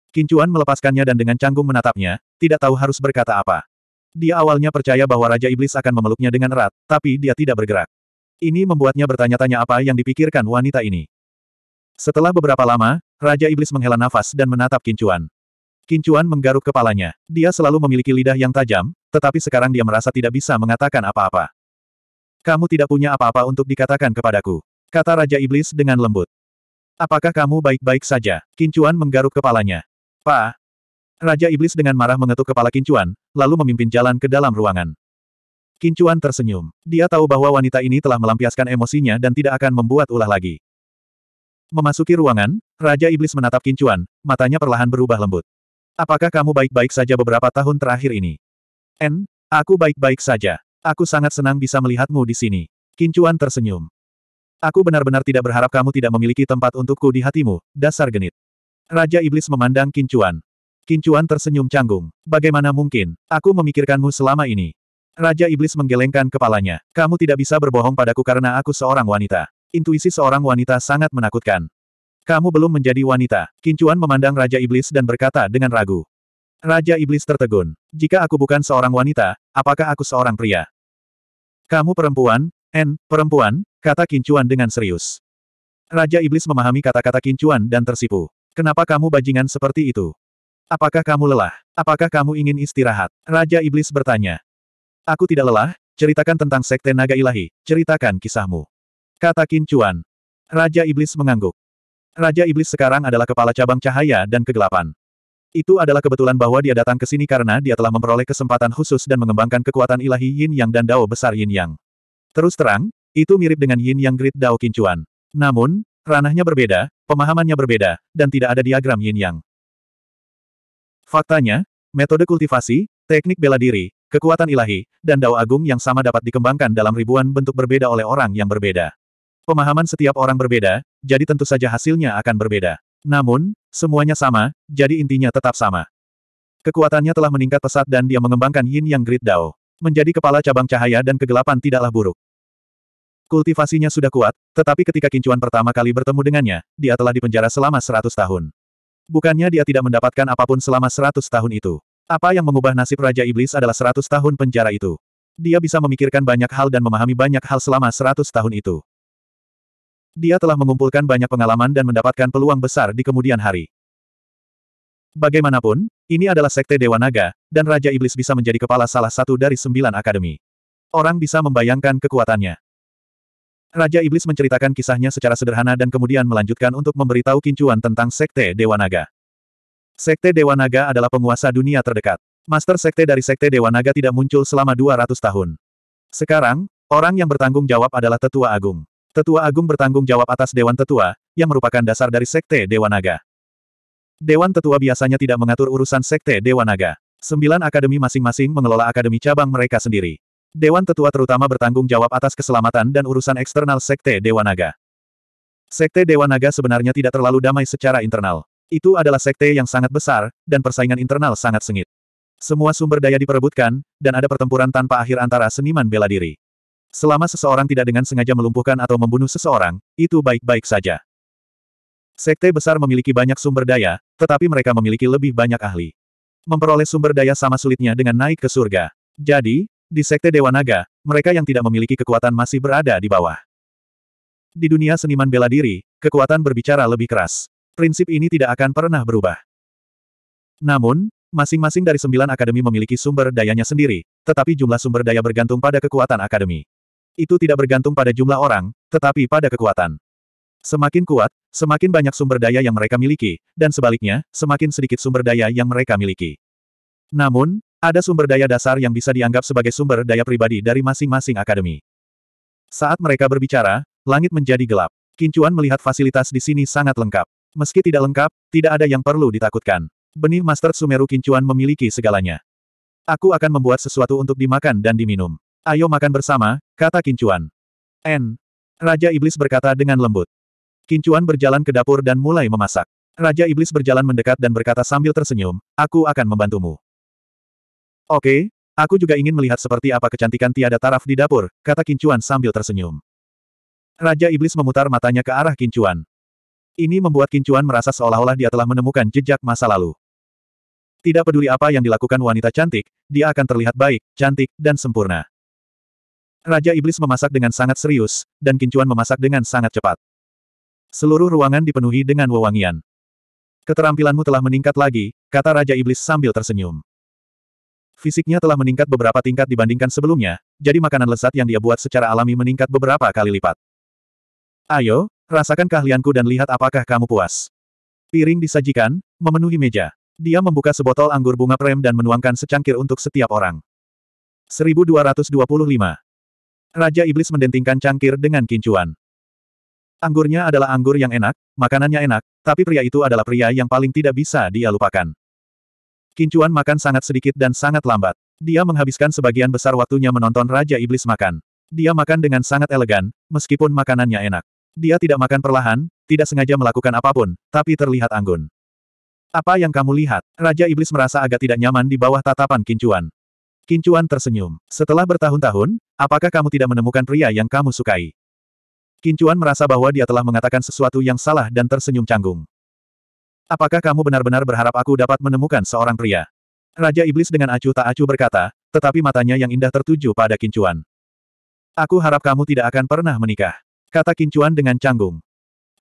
Kincuan melepaskannya dan dengan canggung menatapnya, tidak tahu harus berkata apa. Dia awalnya percaya bahwa Raja Iblis akan memeluknya dengan erat, tapi dia tidak bergerak. Ini membuatnya bertanya-tanya apa yang dipikirkan wanita ini. Setelah beberapa lama, Raja Iblis menghela nafas dan menatap Kincuan. Kincuan menggaruk kepalanya. Dia selalu memiliki lidah yang tajam, tetapi sekarang dia merasa tidak bisa mengatakan apa-apa. Kamu tidak punya apa-apa untuk dikatakan kepadaku. Kata Raja Iblis dengan lembut. Apakah kamu baik-baik saja? Kincuan menggaruk kepalanya. Pak. Raja Iblis dengan marah mengetuk kepala Kincuan, lalu memimpin jalan ke dalam ruangan. Qin Chuan tersenyum. Dia tahu bahwa wanita ini telah melampiaskan emosinya dan tidak akan membuat ulah lagi. Memasuki ruangan, Raja Iblis menatap Qin Chuan, matanya perlahan berubah lembut. Apakah kamu baik-baik saja beberapa tahun terakhir ini? En, aku baik-baik saja. Aku sangat senang bisa melihatmu di sini. Qin Chuan tersenyum. Aku benar-benar tidak berharap kamu tidak memiliki tempat untukku di hatimu, dasar genit. Raja Iblis memandang. Qin Chuan tersenyum canggung. Bagaimana mungkin? Aku memikirkanmu selama ini. Raja Iblis menggelengkan kepalanya. Kamu tidak bisa berbohong padaku karena aku seorang wanita. Intuisi seorang wanita sangat menakutkan. Kamu belum menjadi wanita. Qin Chuan memandang Raja Iblis dan berkata dengan ragu. Raja Iblis tertegun. Jika aku bukan seorang wanita, apakah aku seorang pria? Kamu perempuan, En, perempuan, kata Kincuan dengan serius. Raja Iblis memahami kata-kata Kincuan dan tersipu. Kenapa kamu bajingan seperti itu? Apakah kamu lelah? Apakah kamu ingin istirahat? Raja Iblis bertanya. Aku tidak lelah, ceritakan tentang Sekte Naga Ilahi, ceritakan kisahmu. Kata Kincuan. Raja Iblis mengangguk. Raja Iblis sekarang adalah kepala cabang cahaya dan kegelapan. Itu adalah kebetulan bahwa dia datang ke sini karena dia telah memperoleh kesempatan khusus dan mengembangkan kekuatan ilahi Yin Yang dan Dao besar Yin Yang. Terus terang, itu mirip dengan Yin Yang Grid Dao Kincuan. Namun, ranahnya berbeda, pemahamannya berbeda, dan tidak ada diagram Yin Yang. Faktanya, metode kultivasi, teknik bela diri, kekuatan ilahi, dan Dao Agung yang sama dapat dikembangkan dalam ribuan bentuk berbeda oleh orang yang berbeda. Pemahaman setiap orang berbeda, jadi tentu saja hasilnya akan berbeda. Namun, semuanya sama, jadi intinya tetap sama. Kekuatannya telah meningkat pesat dan dia mengembangkan Yin Yang Grid Dao. Menjadi kepala cabang cahaya dan kegelapan tidaklah buruk. Kultivasinya sudah kuat, tetapi ketika Kincuan pertama kali bertemu dengannya, dia telah dipenjara selama seratus tahun. Bukannya dia tidak mendapatkan apa pun selama seratus tahun itu. Apa yang mengubah nasib Raja Iblis adalah seratus tahun penjara itu. Dia bisa memikirkan banyak hal dan memahami banyak hal selama seratus tahun itu. Dia telah mengumpulkan banyak pengalaman dan mendapatkan peluang besar di kemudian hari. Bagaimanapun, ini adalah Sekte Dewa Naga, dan Raja Iblis bisa menjadi kepala salah satu dari sembilan akademi. Orang bisa membayangkan kekuatannya. Raja Iblis menceritakan kisahnya secara sederhana dan kemudian melanjutkan untuk memberitahu Kincuan tentang Sekte Dewa Naga. Sekte Dewa Naga adalah penguasa dunia terdekat. Master Sekte dari Sekte Dewa Naga tidak muncul selama 200 tahun. Sekarang, orang yang bertanggung jawab adalah Tetua Agung. Tetua Agung bertanggung jawab atas Dewan Tetua, yang merupakan dasar dari Sekte Dewa Naga. Dewan Tetua biasanya tidak mengatur urusan Sekte Dewa Naga. Sembilan akademi masing-masing mengelola akademi cabang mereka sendiri. Dewan Tetua terutama bertanggung jawab atas keselamatan dan urusan eksternal Sekte Dewa Naga. Sekte Dewa Naga sebenarnya tidak terlalu damai secara internal. Itu adalah sekte yang sangat besar, dan persaingan internal sangat sengit. Semua sumber daya diperebutkan, dan ada pertempuran tanpa akhir antara seniman bela diri. Selama seseorang tidak dengan sengaja melumpuhkan atau membunuh seseorang, itu baik-baik saja. Sekte besar memiliki banyak sumber daya, tetapi mereka memiliki lebih banyak ahli. Memperoleh sumber daya sama sulitnya dengan naik ke surga. Jadi, di Sekte Dewa Naga, mereka yang tidak memiliki kekuatan masih berada di bawah. Di dunia seniman bela diri, kekuatan berbicara lebih keras. Prinsip ini tidak akan pernah berubah. Namun, masing-masing dari sembilan akademi memiliki sumber dayanya sendiri, tetapi jumlah sumber daya bergantung pada kekuatan akademi. Itu tidak bergantung pada jumlah orang, tetapi pada kekuatan. Semakin kuat, semakin banyak sumber daya yang mereka miliki, dan sebaliknya, semakin sedikit sumber daya yang mereka miliki. Namun, ada sumber daya dasar yang bisa dianggap sebagai sumber daya pribadi dari masing-masing akademi. Saat mereka berbicara, langit menjadi gelap. Kincuan melihat fasilitas di sini sangat lengkap. Meski tidak lengkap, tidak ada yang perlu ditakutkan. Benih Master Sumeru Kincuan memiliki segalanya. Aku akan membuat sesuatu untuk dimakan dan diminum. Ayo makan bersama, kata Kincuan. N. Raja Iblis berkata dengan lembut. Kincuan berjalan ke dapur dan mulai memasak. Raja Iblis berjalan mendekat dan berkata sambil tersenyum, aku akan membantumu. Oke, aku juga ingin melihat seperti apa kecantikan tiada taraf di dapur, kata Kincuan sambil tersenyum. Raja Iblis memutar matanya ke arah Kincuan. Ini membuat Kincuan merasa seolah-olah dia telah menemukan jejak masa lalu. Tidak peduli apa yang dilakukan wanita cantik, dia akan terlihat baik, cantik, dan sempurna. Raja Iblis memasak dengan sangat serius, dan Kincuan memasak dengan sangat cepat. Seluruh ruangan dipenuhi dengan wewangian. Keterampilanmu telah meningkat lagi, kata Raja Iblis sambil tersenyum. Fisiknya telah meningkat beberapa tingkat dibandingkan sebelumnya, jadi makanan lezat yang dia buat secara alami meningkat beberapa kali lipat. Ayo, rasakan keahlianku dan lihat apakah kamu puas. Piring disajikan, memenuhi meja. Dia membuka sebotol anggur bunga prem dan menuangkan secangkir untuk setiap orang. 1225. Raja Iblis mendentingkan cangkir dengan kincuan. Anggurnya adalah anggur yang enak, makanannya enak, tapi pria itu adalah pria yang paling tidak bisa dia lupakan. Kincuan makan sangat sedikit dan sangat lambat. Dia menghabiskan sebagian besar waktunya menonton Raja Iblis makan. Dia makan dengan sangat elegan, meskipun makanannya enak. Dia tidak makan perlahan, tidak sengaja melakukan apa pun, tapi terlihat anggun. Apa yang kamu lihat? Raja Iblis merasa agak tidak nyaman di bawah tatapan Kincuan. Kincuan tersenyum. Setelah bertahun-tahun, apakah kamu tidak menemukan pria yang kamu sukai? Kincuan merasa bahwa dia telah mengatakan sesuatu yang salah dan tersenyum canggung. Apakah kamu benar-benar berharap aku dapat menemukan seorang pria? Raja Iblis dengan acuh tak acuh berkata, tetapi matanya yang indah tertuju pada Kincuan. Aku harap kamu tidak akan pernah menikah. Kata Kincuan dengan canggung.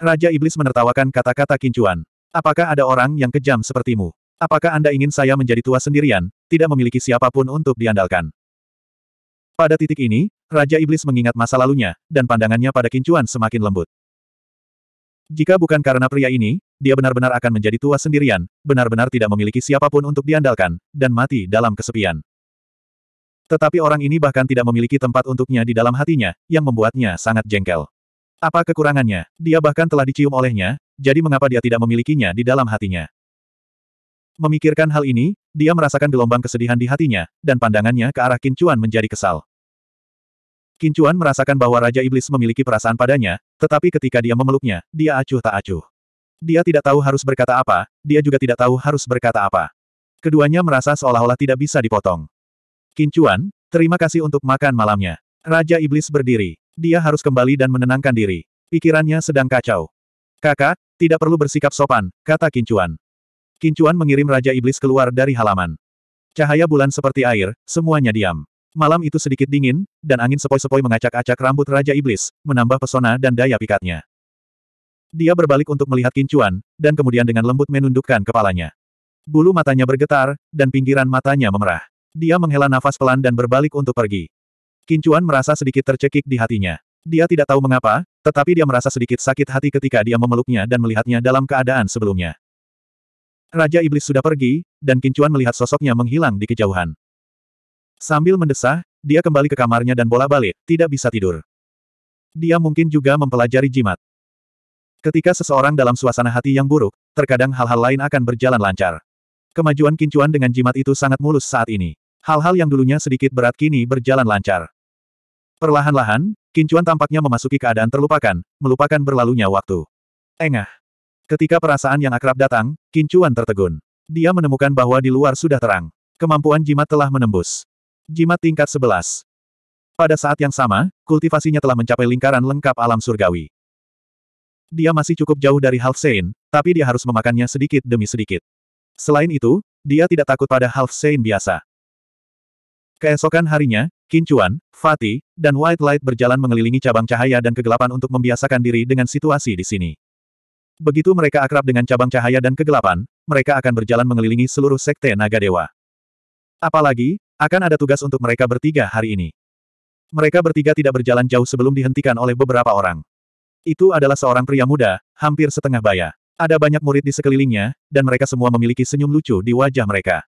Raja Iblis menertawakan kata-kata Kincuan. Apakah ada orang yang kejam sepertimu? Apakah Anda ingin saya menjadi tua sendirian, tidak memiliki siapa pun untuk diandalkan? Pada titik ini, Raja Iblis mengingat masa lalunya, dan pandangannya pada Kincuan semakin lembut. Jika bukan karena pria ini, dia benar-benar akan menjadi tua sendirian, benar-benar tidak memiliki siapa pun untuk diandalkan, dan mati dalam kesepian. Tetapi orang ini bahkan tidak memiliki tempat untuknya di dalam hatinya, yang membuatnya sangat jengkel. Apa kekurangannya? Dia bahkan telah dicium olehnya, jadi mengapa dia tidak memilikinya di dalam hatinya? Memikirkan hal ini, dia merasakan gelombang kesedihan di hatinya, dan pandangannya ke arah Kincuan menjadi kesal. Kincuan merasakan bahwa Raja Iblis memiliki perasaan padanya, tetapi ketika dia memeluknya, dia acuh tak acuh. Dia tidak tahu harus berkata apa, dia juga tidak tahu harus berkata apa. Keduanya merasa seolah-olah tidak bisa dipotong. Kincuan, terima kasih untuk makan malamnya. Raja Iblis berdiri. Dia harus kembali dan menenangkan diri. Pikirannya sedang kacau. Kakak, tidak perlu bersikap sopan, kata Kincuan. Kincuan mengirim Raja Iblis keluar dari halaman. Cahaya bulan seperti air, semuanya diam. Malam itu sedikit dingin, dan angin sepoi-sepoi mengacak-acak rambut Raja Iblis, menambah pesona dan daya pikatnya. Dia berbalik untuk melihat Kincuan, dan kemudian dengan lembut menundukkan kepalanya. Bulu matanya bergetar, dan pinggiran matanya memerah. Dia menghela nafas pelan dan berbalik untuk pergi. Kincuan merasa sedikit tercekik di hatinya. Dia tidak tahu mengapa, tetapi dia merasa sedikit sakit hati ketika dia memeluknya dan melihatnya dalam keadaan sebelumnya. Raja Iblis sudah pergi, dan Kincuan melihat sosoknya menghilang di kejauhan. Sambil mendesah, dia kembali ke kamarnya dan bola-balik, tidak bisa tidur. Dia mungkin juga mempelajari jimat. Ketika seseorang dalam suasana hati yang buruk, terkadang hal-hal lain akan berjalan lancar. Kemajuan kincuan dengan jimat itu sangat mulus saat ini. Hal-hal yang dulunya sedikit berat kini berjalan lancar. Perlahan-lahan, kincuan tampaknya memasuki keadaan terlupakan, melupakan berlalunya waktu. Engah. Ketika perasaan yang akrab datang, kincuan tertegun. Dia menemukan bahwa di luar sudah terang. Kemampuan jimat telah menembus. Jimat tingkat 11. Pada saat yang sama, kultivasinya telah mencapai lingkaran lengkap alam surgawi. Dia masih cukup jauh dari Half Saint, tapi dia harus memakannya sedikit demi sedikit. Selain itu, dia tidak takut pada Half Saint biasa. Keesokan harinya, Kincuan, Fatih, dan White Light berjalan mengelilingi cabang cahaya dan kegelapan untuk membiasakan diri dengan situasi di sini. Begitu mereka akrab dengan cabang cahaya dan kegelapan, mereka akan berjalan mengelilingi seluruh sekte naga dewa. Apalagi, akan ada tugas untuk mereka bertiga hari ini. Mereka bertiga tidak berjalan jauh sebelum dihentikan oleh beberapa orang. Itu adalah seorang pria muda, hampir setengah baya. Ada banyak murid di sekelilingnya, dan mereka semua memiliki senyum lucu di wajah mereka.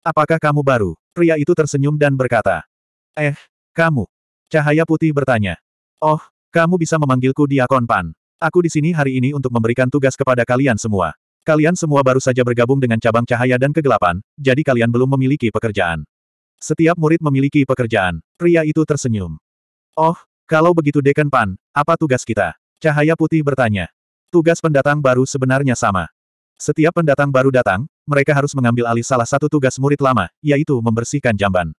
Apakah kamu baru? Pria itu tersenyum dan berkata. Eh, kamu. Cahaya putih bertanya. Oh, kamu bisa memanggilku Diakon Pan. Aku di sini hari ini untuk memberikan tugas kepada kalian semua. Kalian semua baru saja bergabung dengan cabang cahaya dan kegelapan, jadi kalian belum memiliki pekerjaan. Setiap murid memiliki pekerjaan. Pria itu tersenyum. Oh, kalau begitu Deken Pan, apa tugas kita? Cahaya putih bertanya. Tugas pendatang baru sebenarnya sama. Setiap pendatang baru datang, mereka harus mengambil alih salah satu tugas murid lama, yaitu membersihkan jamban.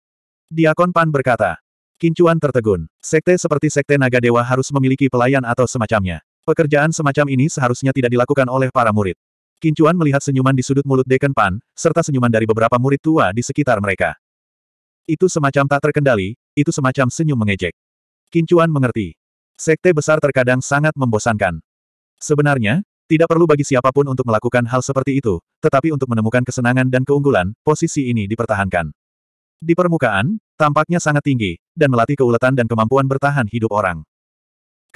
Diakon Pan berkata. Kincuan tertegun. Sekte seperti Sekte Naga Dewa harus memiliki pelayan atau semacamnya. Pekerjaan semacam ini seharusnya tidak dilakukan oleh para murid. Kincuan melihat senyuman di sudut mulut Deken Pan, serta senyuman dari beberapa murid tua di sekitar mereka. Itu semacam tak terkendali, itu semacam senyum mengejek. Kincuan mengerti. Sekte besar terkadang sangat membosankan. Sebenarnya, tidak perlu bagi siapa pun untuk melakukan hal seperti itu, tetapi untuk menemukan kesenangan dan keunggulan, posisi ini dipertahankan. Di permukaan, tampaknya sangat tinggi, dan melatih keuletan dan kemampuan bertahan hidup orang.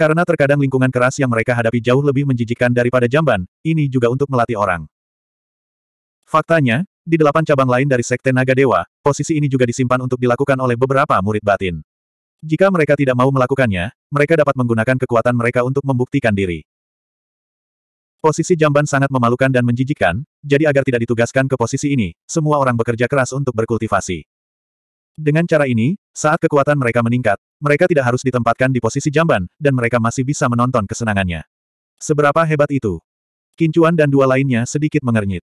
Karena terkadang lingkungan keras yang mereka hadapi jauh lebih menjijikkan daripada jamban, ini juga untuk melatih orang. Faktanya, di delapan cabang lain dari Sekte Naga Dewa, posisi ini juga disimpan untuk dilakukan oleh beberapa murid batin. Jika mereka tidak mau melakukannya, mereka dapat menggunakan kekuatan mereka untuk membuktikan diri. Posisi jamban sangat memalukan dan menjijikkan, jadi agar tidak ditugaskan ke posisi ini, semua orang bekerja keras untuk berkultivasi. Dengan cara ini, saat kekuatan mereka meningkat, mereka tidak harus ditempatkan di posisi jamban, dan mereka masih bisa menonton kesenangannya. Seberapa hebat itu? Kincuan dan dua lainnya sedikit mengernyit.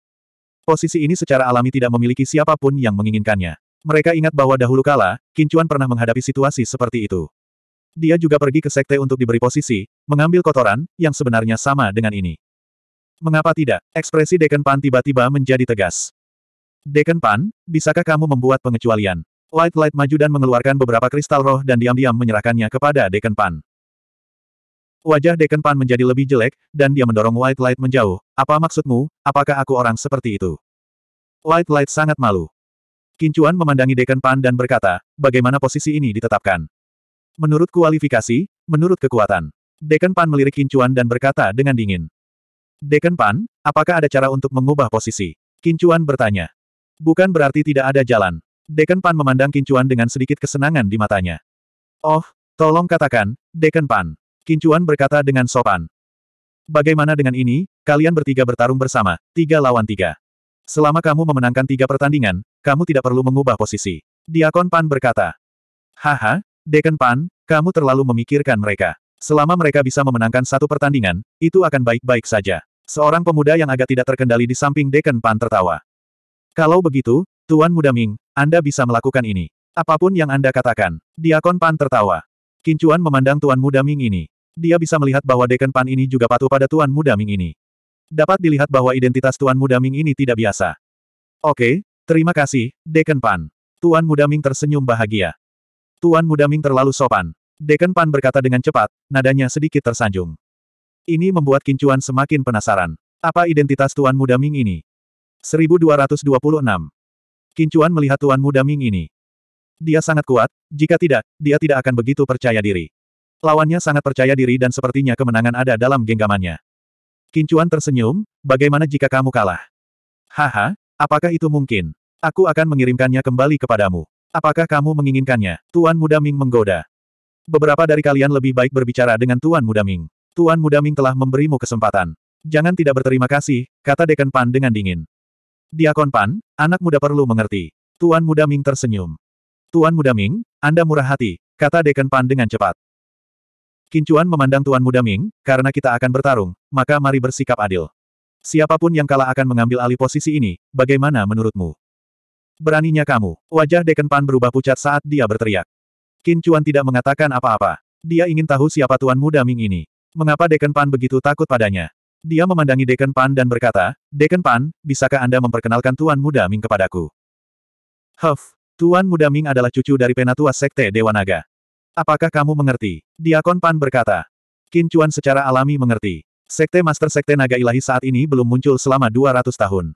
Posisi ini secara alami tidak memiliki siapa pun yang menginginkannya. Mereka ingat bahwa dahulu kala, Kincuan pernah menghadapi situasi seperti itu. Dia juga pergi ke sekte untuk diberi posisi, mengambil kotoran, yang sebenarnya sama dengan ini. Mengapa tidak? Ekspresi Deken Pan tiba-tiba menjadi tegas. Deken Pan, bisakah kamu membuat pengecualian? Light Light maju dan mengeluarkan beberapa kristal roh dan diam-diam menyerahkannya kepada Deken Pan. Wajah Deken Pan menjadi lebih jelek, dan dia mendorong White Light menjauh. Apa maksudmu, apakah aku orang seperti itu? Light Light sangat malu. Kincuan memandangi Deken Pan dan berkata, bagaimana posisi ini ditetapkan? Menurut kualifikasi, menurut kekuatan. Deken Pan melirik Kincuan dan berkata dengan dingin. Deken Pan, apakah ada cara untuk mengubah posisi? Kincuan bertanya. Bukan berarti tidak ada jalan. Deken Pan memandang Kincuan dengan sedikit kesenangan di matanya. Oh, tolong katakan, Deken Pan. Kincuan berkata dengan sopan. Bagaimana dengan ini, kalian bertiga bertarung bersama, tiga lawan tiga. Selama kamu memenangkan tiga pertandingan, kamu tidak perlu mengubah posisi. Diakon Pan berkata. Haha, Deken Pan, kamu terlalu memikirkan mereka. Selama mereka bisa memenangkan satu pertandingan, itu akan baik-baik saja. Seorang pemuda yang agak tidak terkendali di samping Deken Pan tertawa. Kalau begitu, Tuan Muda Ming, Anda bisa melakukan ini. Apa pun yang Anda katakan. Diakon Pan tertawa. Kincuan memandang Tuan Muda Ming ini. Dia bisa melihat bahwa Deken Pan ini juga patuh pada Tuan Muda Ming ini. Dapat dilihat bahwa identitas Tuan Muda Ming ini tidak biasa. Oke, terima kasih, Deken Pan. Tuan Muda Ming tersenyum bahagia. Tuan Muda Ming terlalu sopan. Deken Pan berkata dengan cepat, nadanya sedikit tersanjung. Ini membuat Kincuan semakin penasaran. Apa identitas Tuan Muda Ming ini? 1226. Kincuan melihat Tuan Muda Ming ini. Dia sangat kuat, jika tidak, dia tidak akan begitu percaya diri. Lawannya sangat percaya diri dan sepertinya kemenangan ada dalam genggamannya. Kincuan tersenyum, bagaimana jika kamu kalah? Haha, apakah itu mungkin? Aku akan mengirimkannya kembali kepadamu. Apakah kamu menginginkannya? Tuan Muda Ming menggoda. Beberapa dari kalian lebih baik berbicara dengan Tuan Muda Ming. Tuan Muda Ming telah memberimu kesempatan. Jangan tidak berterima kasih, kata Deken Pan dengan dingin. Diakon Pan, anak muda perlu mengerti. Tuan Muda Ming tersenyum. Tuan Muda Ming, Anda murah hati, kata Deken Pan dengan cepat. Kincuan memandang Tuan Muda Ming, karena kita akan bertarung, maka mari bersikap adil. Siapa pun yang kalah akan mengambil alih posisi ini, bagaimana menurutmu? Beraninya kamu. Wajah Deken Pan berubah pucat saat dia berteriak. Kincuan tidak mengatakan apa-apa. Dia ingin tahu siapa Tuan Muda Ming ini. Mengapa Deken Pan begitu takut padanya? Dia memandangi Deken Pan dan berkata, Deken Pan, bisakah Anda memperkenalkan Tuan Muda Ming kepadaku? Huff, Tuan Muda Ming adalah cucu dari penatua Sekte Dewa Naga. Apakah kamu mengerti? Diakon Pan berkata. Qin Chuan secara alami mengerti. Sekte Master Sekte Naga Ilahi saat ini belum muncul selama 200 tahun.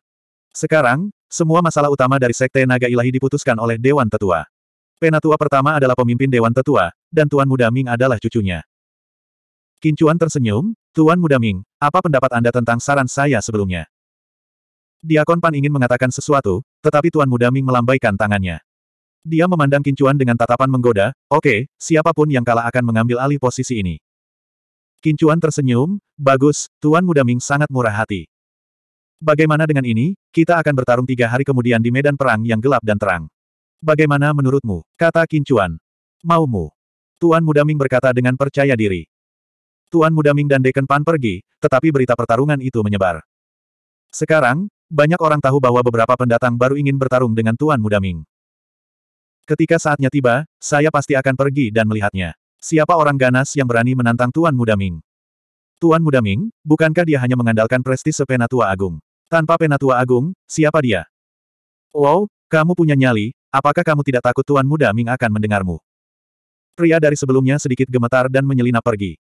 Sekarang, semua masalah utama dari Sekte Naga Ilahi diputuskan oleh Dewan Tetua. Penatua pertama adalah pemimpin Dewan Tetua, dan Tuan Muda Ming adalah cucunya. Kincuan tersenyum, Tuan Muda Ming, apa pendapat Anda tentang saran saya sebelumnya? Diakon Pan ingin mengatakan sesuatu, tetapi Tuan Muda Ming melambaikan tangannya. Dia memandang Kincuan dengan tatapan menggoda, oke, siapa pun yang kalah akan mengambil alih posisi ini. Kincuan tersenyum, bagus, Tuan Muda Ming sangat murah hati. Bagaimana dengan ini, kita akan bertarung tiga hari kemudian di medan perang yang gelap dan terang. Bagaimana menurutmu? Kata Kincuan. Maumu. Tuan Muda Ming berkata dengan percaya diri. Tuan Muda Ming dan Deken Pan pergi, tetapi berita pertarungan itu menyebar. Sekarang, banyak orang tahu bahwa beberapa pendatang baru ingin bertarung dengan Tuan Muda Ming. Ketika saatnya tiba, saya pasti akan pergi dan melihatnya. Siapa orang ganas yang berani menantang Tuan Muda Ming? Tuan Muda Ming, bukankah dia hanya mengandalkan prestise Penatua Agung? Tanpa Penatua Agung, siapa dia? Wow, kamu punya nyali, apakah kamu tidak takut Tuan Muda Ming akan mendengarmu? Pria dari sebelumnya sedikit gemetar dan menyelinap pergi.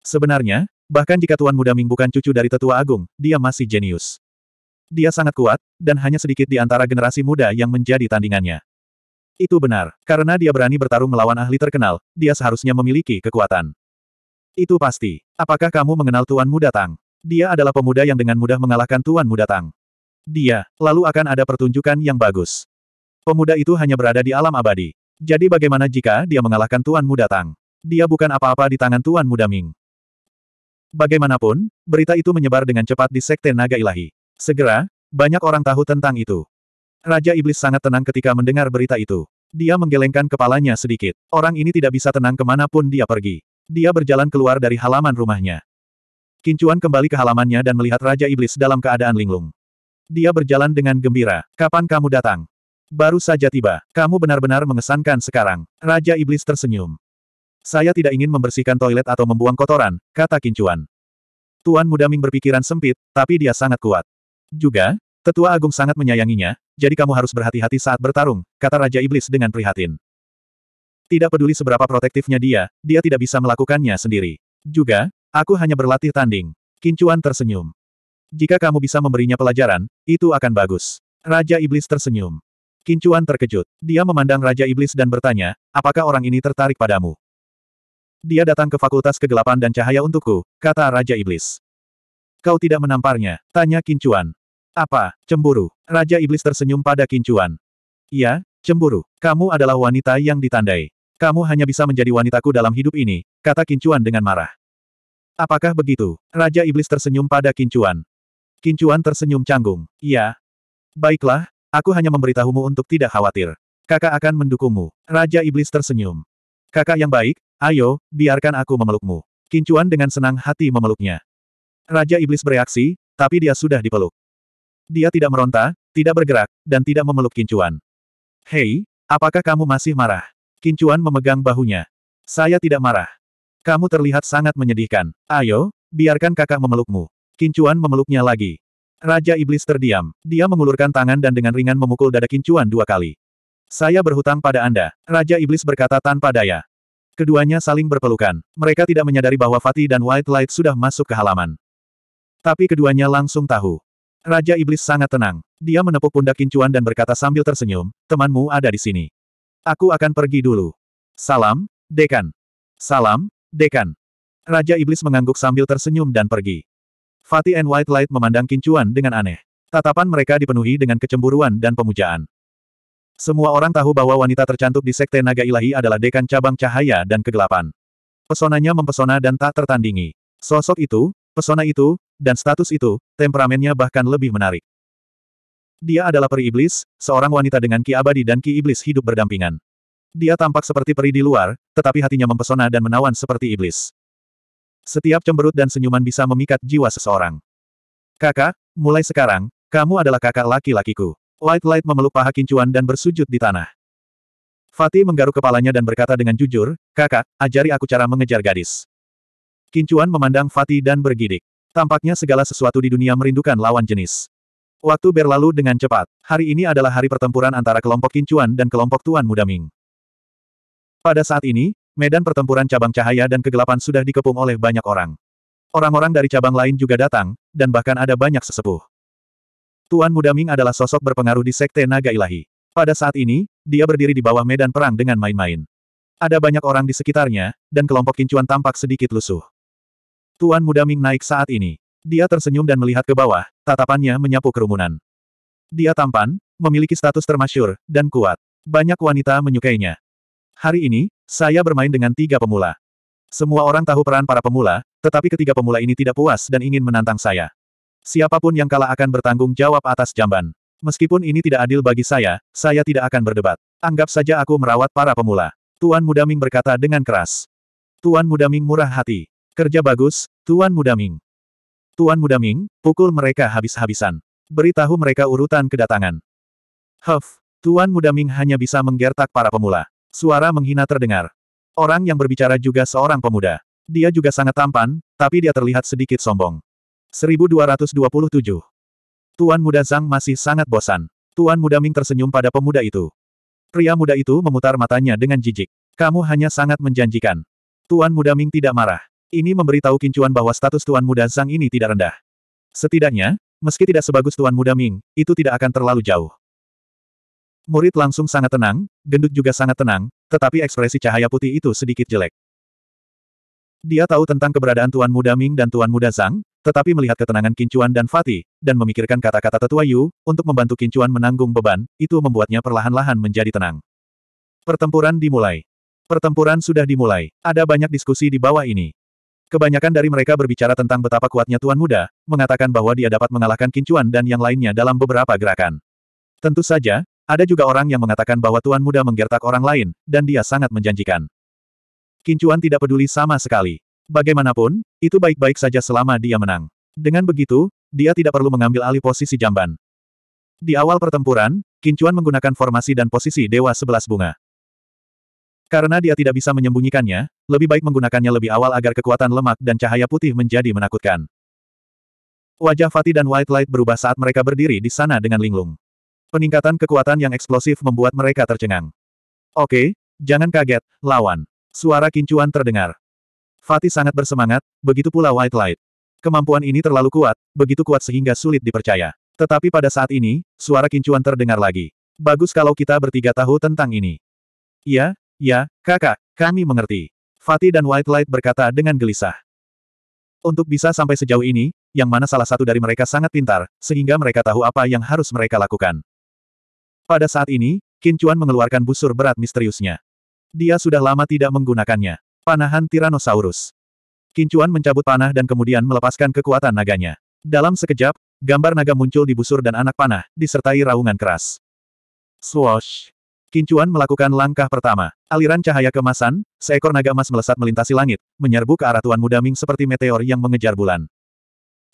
Sebenarnya, bahkan jika Tuan Muda Ming bukan cucu dari Tetua Agung, dia masih jenius. Dia sangat kuat, dan hanya sedikit di antara generasi muda yang menjadi tandingannya. Itu benar, karena dia berani bertarung melawan ahli terkenal, dia seharusnya memiliki kekuatan. Itu pasti. Apakah kamu mengenal Tuan Muda Tang? Dia adalah pemuda yang dengan mudah mengalahkan Tuan Muda Tang. Dia, lalu akan ada pertunjukan yang bagus. Pemuda itu hanya berada di alam abadi. Jadi bagaimana jika dia mengalahkan Tuan Muda Tang? Dia bukan apa-apa di tangan Tuan Muda Ming. Bagaimanapun, berita itu menyebar dengan cepat di Sekte Naga Ilahi. Segera, banyak orang tahu tentang itu. Raja Iblis sangat tenang ketika mendengar berita itu. Dia menggelengkan kepalanya sedikit. Orang ini tidak bisa tenang ke mana pun dia pergi. Dia berjalan keluar dari halaman rumahnya. Kincuan kembali ke halamannya dan melihat Raja Iblis dalam keadaan linglung. Dia berjalan dengan gembira. Kapan kamu datang? Baru saja tiba. Kamu benar-benar mengesankan sekarang. Raja Iblis tersenyum. Saya tidak ingin membersihkan toilet atau membuang kotoran, kata Kincuan. Tuan Muda Ming berpikiran sempit, tapi dia sangat kuat. Juga, Tetua Agung sangat menyayanginya, jadi kamu harus berhati-hati saat bertarung, kata Raja Iblis dengan prihatin. Tidak peduli seberapa protektifnya dia, dia tidak bisa melakukannya sendiri. Juga, aku hanya berlatih tanding. Kincuan tersenyum. Jika kamu bisa memberinya pelajaran, itu akan bagus. Raja Iblis tersenyum. Kincuan terkejut. Dia memandang Raja Iblis dan bertanya, apakah orang ini tertarik padamu? Dia datang ke Fakultas Kegelapan dan Cahaya untukku, kata Raja Iblis. Kau tidak menamparnya, tanya Kincuan. Apa, cemburu? Raja Iblis tersenyum pada Kincuan. Iya, cemburu. Kamu adalah wanita yang ditandai. Kamu hanya bisa menjadi wanitaku dalam hidup ini, kata Kincuan dengan marah. Apakah begitu? Raja Iblis tersenyum pada Kincuan. Kincuan tersenyum canggung. Iya. Baiklah, aku hanya memberitahumu untuk tidak khawatir. Kakak akan mendukungmu. Raja Iblis tersenyum. Kakak yang baik, ayo, biarkan aku memelukmu. Kincuan dengan senang hati memeluknya. Raja Iblis bereaksi, tapi dia sudah dipeluk. Dia tidak meronta, tidak bergerak, dan tidak memeluk Kincuan. Hei, apakah kamu masih marah? Kincuan memegang bahunya. Saya tidak marah. Kamu terlihat sangat menyedihkan. Ayo, biarkan kakak memelukmu. Kincuan memeluknya lagi. Raja Iblis terdiam. Dia mengulurkan tangan dan dengan ringan memukul dada Kincuan dua kali. Saya berhutang pada Anda, Raja Iblis berkata tanpa daya. Keduanya saling berpelukan. Mereka tidak menyadari bahwa Fatih dan White Light sudah masuk ke halaman. Tapi keduanya langsung tahu. Raja Iblis sangat tenang. Dia menepuk pundak Kincuan dan berkata sambil tersenyum, temanmu ada di sini. Aku akan pergi dulu. Salam, Dekan. Salam, Dekan. Raja Iblis mengangguk sambil tersenyum dan pergi. Fatih and White Light memandang Kincuan dengan aneh. Tatapan mereka dipenuhi dengan kecemburuan dan pemujaan. Semua orang tahu bahwa wanita tercantik di Sekte Naga Ilahi adalah dekan cabang cahaya dan kegelapan. Pesonanya mempesona dan tak tertandingi. Sosok itu, pesona itu, dan status itu, temperamennya bahkan lebih menarik. Dia adalah peri iblis, seorang wanita dengan ki abadi dan ki iblis hidup berdampingan. Dia tampak seperti peri di luar, tetapi hatinya mempesona dan menawan seperti iblis. Setiap cemberut dan senyuman bisa memikat jiwa seseorang. Kakak, mulai sekarang, kamu adalah kakak laki-lakiku. Light Light memeluk paha kincuan dan bersujud di tanah. Fatih menggaruk kepalanya dan berkata dengan jujur, kakak, ajari aku cara mengejar gadis. Kincuan memandang Fatih dan bergidik. Tampaknya segala sesuatu di dunia merindukan lawan jenis. Waktu berlalu dengan cepat. Hari ini adalah hari pertempuran antara kelompok Kincuan dan kelompok Tuan Muda Ming. Pada saat ini, medan pertempuran cabang cahaya dan kegelapan sudah dikepung oleh banyak orang. Orang-orang dari cabang lain juga datang, dan bahkan ada banyak sesepuh. Tuan Muda Ming adalah sosok berpengaruh di Sekte Naga Ilahi. Pada saat ini, dia berdiri di bawah medan perang dengan main-main. Ada banyak orang di sekitarnya, dan kelompok Kincuan tampak sedikit lusuh. Tuan Muda Ming naik saat ini. Dia tersenyum dan melihat ke bawah, tatapannya menyapu kerumunan. Dia tampan, memiliki status termasyur, dan kuat. Banyak wanita menyukainya. Hari ini, saya bermain dengan tiga pemula. Semua orang tahu peran para pemula, tetapi ketiga pemula ini tidak puas dan ingin menantang saya. Siapa pun yang kalah akan bertanggung jawab atas jamban. Meskipun ini tidak adil bagi saya, saya tidak akan berdebat. Anggap saja aku merawat para pemula. Tuan Muda Ming berkata dengan keras. Tuan Muda Ming murah hati. Kerja bagus, Tuan Muda Ming. Tuan Muda Ming, pukul mereka habis-habisan. Beritahu mereka urutan kedatangan. Huff, Tuan Muda Ming hanya bisa menggertak para pemula. Suara menghina terdengar. Orang yang berbicara juga seorang pemuda. Dia juga sangat tampan, tapi dia terlihat sedikit sombong. 1227. Tuan Muda Zhang masih sangat bosan. Tuan Muda Ming tersenyum pada pemuda itu. Pria muda itu memutar matanya dengan jijik. Kamu hanya sangat menjanjikan. Tuan Muda Ming tidak marah. Ini memberitahu Kincuan bahwa status Tuan Muda Zhang ini tidak rendah. Setidaknya, meski tidak sebagus Tuan Muda Ming, itu tidak akan terlalu jauh. Murid langsung sangat tenang, gendut juga sangat tenang, tetapi ekspresi cahaya putih itu sedikit jelek. Dia tahu tentang keberadaan Tuan Muda Ming dan Tuan Muda Zhang, tetapi melihat ketenangan Kincuan dan Fatih, dan memikirkan kata-kata tetua Yu, untuk membantu Kincuan menanggung beban, itu membuatnya perlahan-lahan menjadi tenang. Pertempuran dimulai. Pertempuran sudah dimulai. Ada banyak diskusi di bawah ini. Kebanyakan dari mereka berbicara tentang betapa kuatnya Tuan Muda, mengatakan bahwa dia dapat mengalahkan Kincuan dan yang lainnya dalam beberapa gerakan. Tentu saja, ada juga orang yang mengatakan bahwa Tuan Muda menggertak orang lain, dan dia sangat menjanjikan. Kincuan tidak peduli sama sekali. Bagaimanapun, itu baik-baik saja selama dia menang. Dengan begitu, dia tidak perlu mengambil alih posisi jamban. Di awal pertempuran, Kincuan menggunakan formasi dan posisi Dewa Sebelas Bunga. Karena dia tidak bisa menyembunyikannya, lebih baik menggunakannya lebih awal agar kekuatan lemak dan cahaya putih menjadi menakutkan. Wajah Fatih dan White Light berubah saat mereka berdiri di sana dengan linglung. Peningkatan kekuatan yang eksplosif membuat mereka tercengang. Oke, jangan kaget, lawan. Suara kincuan terdengar. Fatih sangat bersemangat, begitu pula White Light. Kemampuan ini terlalu kuat, begitu kuat sehingga sulit dipercaya. Tetapi pada saat ini, suara kincuan terdengar lagi. Bagus kalau kita bertiga tahu tentang ini. Iya, Ya, kakak, kami mengerti. Fatih dan White Light berkata dengan gelisah. Untuk bisa sampai sejauh ini, yang mana salah satu dari mereka sangat pintar, sehingga mereka tahu apa yang harus mereka lakukan. Pada saat ini, Qin Chuan mengeluarkan busur berat misteriusnya. Dia sudah lama tidak menggunakannya. Panahan Tyrannosaurus. Qin Chuan mencabut panah dan kemudian melepaskan kekuatan naganya. Dalam sekejap, gambar naga muncul di busur dan anak panah, disertai raungan keras. Swoosh! Kincuan melakukan langkah pertama. Aliran cahaya kemasan, seekor naga emas melesat melintasi langit, menyerbu ke arah Tuan Muda Ming seperti meteor yang mengejar bulan.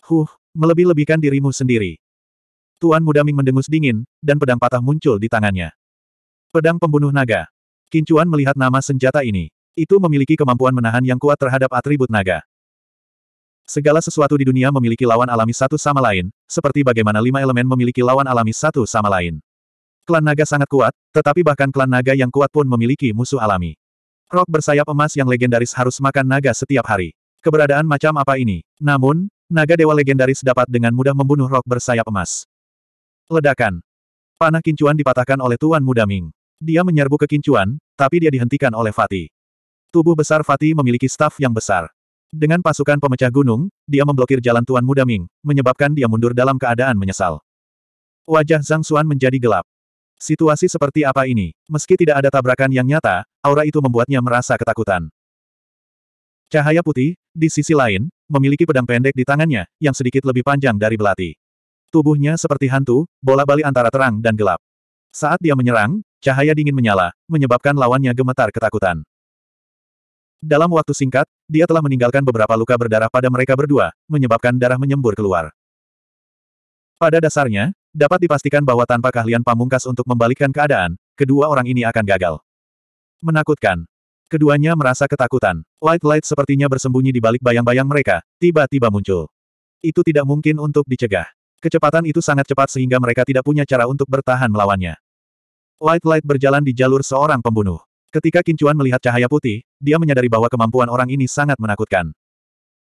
Huh, melebih-lebihkan dirimu sendiri. Tuan Muda Ming mendengus dingin, dan pedang patah muncul di tangannya. Pedang pembunuh naga. Kincuan melihat nama senjata ini. Itu memiliki kemampuan menahan yang kuat terhadap atribut naga. Segala sesuatu di dunia memiliki lawan alami satu sama lain, seperti bagaimana lima elemen memiliki lawan alami satu sama lain. Klan naga sangat kuat, tetapi bahkan klan naga yang kuat pun memiliki musuh alami. Rok bersayap emas yang legendaris harus makan naga setiap hari. Keberadaan macam apa ini? Namun, naga dewa legendaris dapat dengan mudah membunuh rok bersayap emas. Ledakan. Panah kincuan dipatahkan oleh Tuan Muda Ming. Dia menyerbu ke kincuan, tapi dia dihentikan oleh Fatih. Tubuh besar Fatih memiliki staf yang besar. Dengan pasukan pemecah gunung, dia memblokir jalan Tuan Muda Ming, menyebabkan dia mundur dalam keadaan menyesal. Wajah Zhang Xuan menjadi gelap. Situasi seperti apa ini? Meski tidak ada tabrakan yang nyata, aura itu membuatnya merasa ketakutan. Cahaya putih, di sisi lain, memiliki pedang pendek di tangannya, yang sedikit lebih panjang dari belati. Tubuhnya seperti hantu, bola-balik antara terang dan gelap. Saat dia menyerang, cahaya dingin menyala, menyebabkan lawannya gemetar ketakutan. Dalam waktu singkat, dia telah meninggalkan beberapa luka berdarah pada mereka berdua, menyebabkan darah menyembur keluar. Pada dasarnya, Dapat dipastikan bahwa tanpa keahlian pamungkas untuk membalikkan keadaan, kedua orang ini akan gagal. Menakutkan. Keduanya merasa ketakutan. Light Light sepertinya bersembunyi di balik bayang-bayang mereka, tiba-tiba muncul. Itu tidak mungkin untuk dicegah. Kecepatan itu sangat cepat sehingga mereka tidak punya cara untuk bertahan melawannya. Light Light berjalan di jalur seorang pembunuh. Ketika Kincuan melihat cahaya putih, dia menyadari bahwa kemampuan orang ini sangat menakutkan.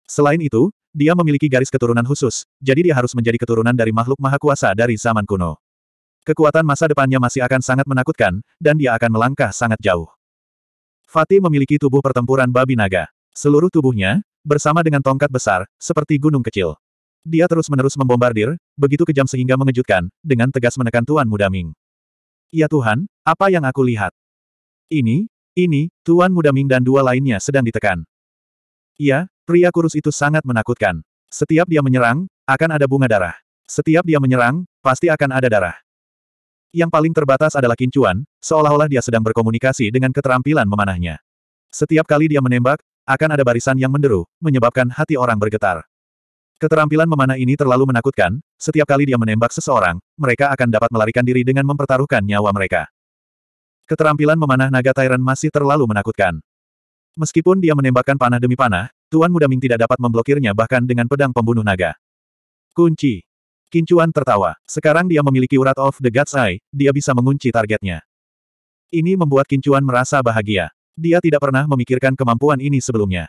Selain itu, dia memiliki garis keturunan khusus, jadi dia harus menjadi keturunan dari makhluk maha kuasa dari zaman kuno. Kekuatan masa depannya masih akan sangat menakutkan, dan dia akan melangkah sangat jauh. Fatih memiliki tubuh pertempuran babi naga. Seluruh tubuhnya, bersama dengan tongkat besar, seperti gunung kecil. Dia terus-menerus membombardir, begitu kejam sehingga mengejutkan, dengan tegas menekan Tuan Muda Ming. Ya Tuhan, apa yang aku lihat? Ini, ini, Tuan Muda Ming dan dua lainnya sedang ditekan. Iya, Pria kurus itu sangat menakutkan. Setiap dia menyerang, akan ada bunga darah. Setiap dia menyerang, pasti akan ada darah. Yang paling terbatas adalah kincuan, seolah-olah dia sedang berkomunikasi dengan keterampilan memanahnya. Setiap kali dia menembak, akan ada barisan yang menderu, menyebabkan hati orang bergetar. Keterampilan memanah ini terlalu menakutkan, setiap kali dia menembak seseorang, mereka akan dapat melarikan diri dengan mempertaruhkan nyawa mereka. Keterampilan memanah naga Tyrant masih terlalu menakutkan. Meskipun dia menembakkan panah demi panah, Tuan Muda Ming tidak dapat memblokirnya bahkan dengan pedang pembunuh naga. Kunci. Kincuan tertawa. Sekarang dia memiliki urat of the God's Eye, dia bisa mengunci targetnya. Ini membuat Kincuan merasa bahagia. Dia tidak pernah memikirkan kemampuan ini sebelumnya.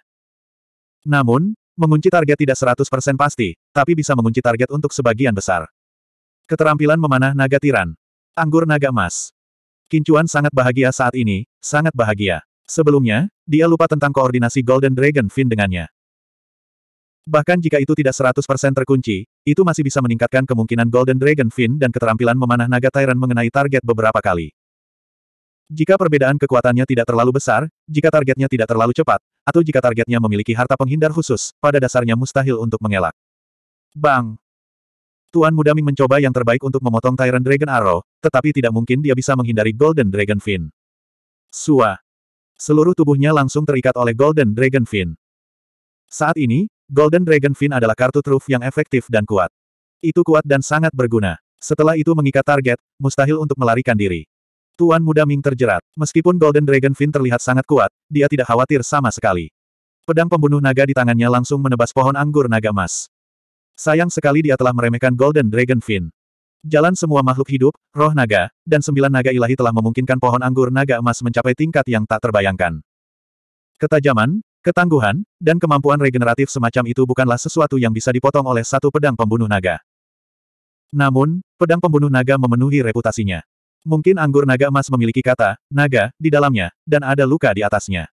Namun, mengunci target tidak 100% pasti, tapi bisa mengunci target untuk sebagian besar. Keterampilan memanah naga tiran. Anggur naga emas. Kincuan sangat bahagia saat ini, sangat bahagia. Sebelumnya, dia lupa tentang koordinasi Golden Dragon Fin dengannya. Bahkan jika itu tidak 100% terkunci, itu masih bisa meningkatkan kemungkinan Golden Dragon Fin dan keterampilan memanah naga Tyrant mengenai target beberapa kali. Jika perbedaan kekuatannya tidak terlalu besar, jika targetnya tidak terlalu cepat, atau jika targetnya memiliki harta penghindar khusus, pada dasarnya mustahil untuk mengelak. Bang! Tuan Muda Ming mencoba yang terbaik untuk memotong Tyrant Dragon Arrow, tetapi tidak mungkin dia bisa menghindari Golden Dragon Fin. Sua! Seluruh tubuhnya langsung terikat oleh Golden Dragon Fin. Saat ini, Golden Dragon Fin adalah kartu truf yang efektif dan kuat. Itu kuat dan sangat berguna. Setelah itu mengikat target, mustahil untuk melarikan diri. Tuan Muda Ming terjerat. Meskipun Golden Dragon Fin terlihat sangat kuat, dia tidak khawatir sama sekali. Pedang pembunuh naga di tangannya langsung menebas pohon anggur naga emas. Sayang sekali dia telah meremehkan Golden Dragon Fin. Jalan semua makhluk hidup, roh naga, dan sembilan naga ilahi telah memungkinkan pohon anggur naga emas mencapai tingkat yang tak terbayangkan. Ketajaman, Ketangguhan, dan kemampuan regeneratif semacam itu bukanlah sesuatu yang bisa dipotong oleh satu pedang pembunuh naga. Namun, pedang pembunuh naga memenuhi reputasinya. Mungkin anggur naga emas memiliki kata, naga, di dalamnya, dan ada luka di atasnya.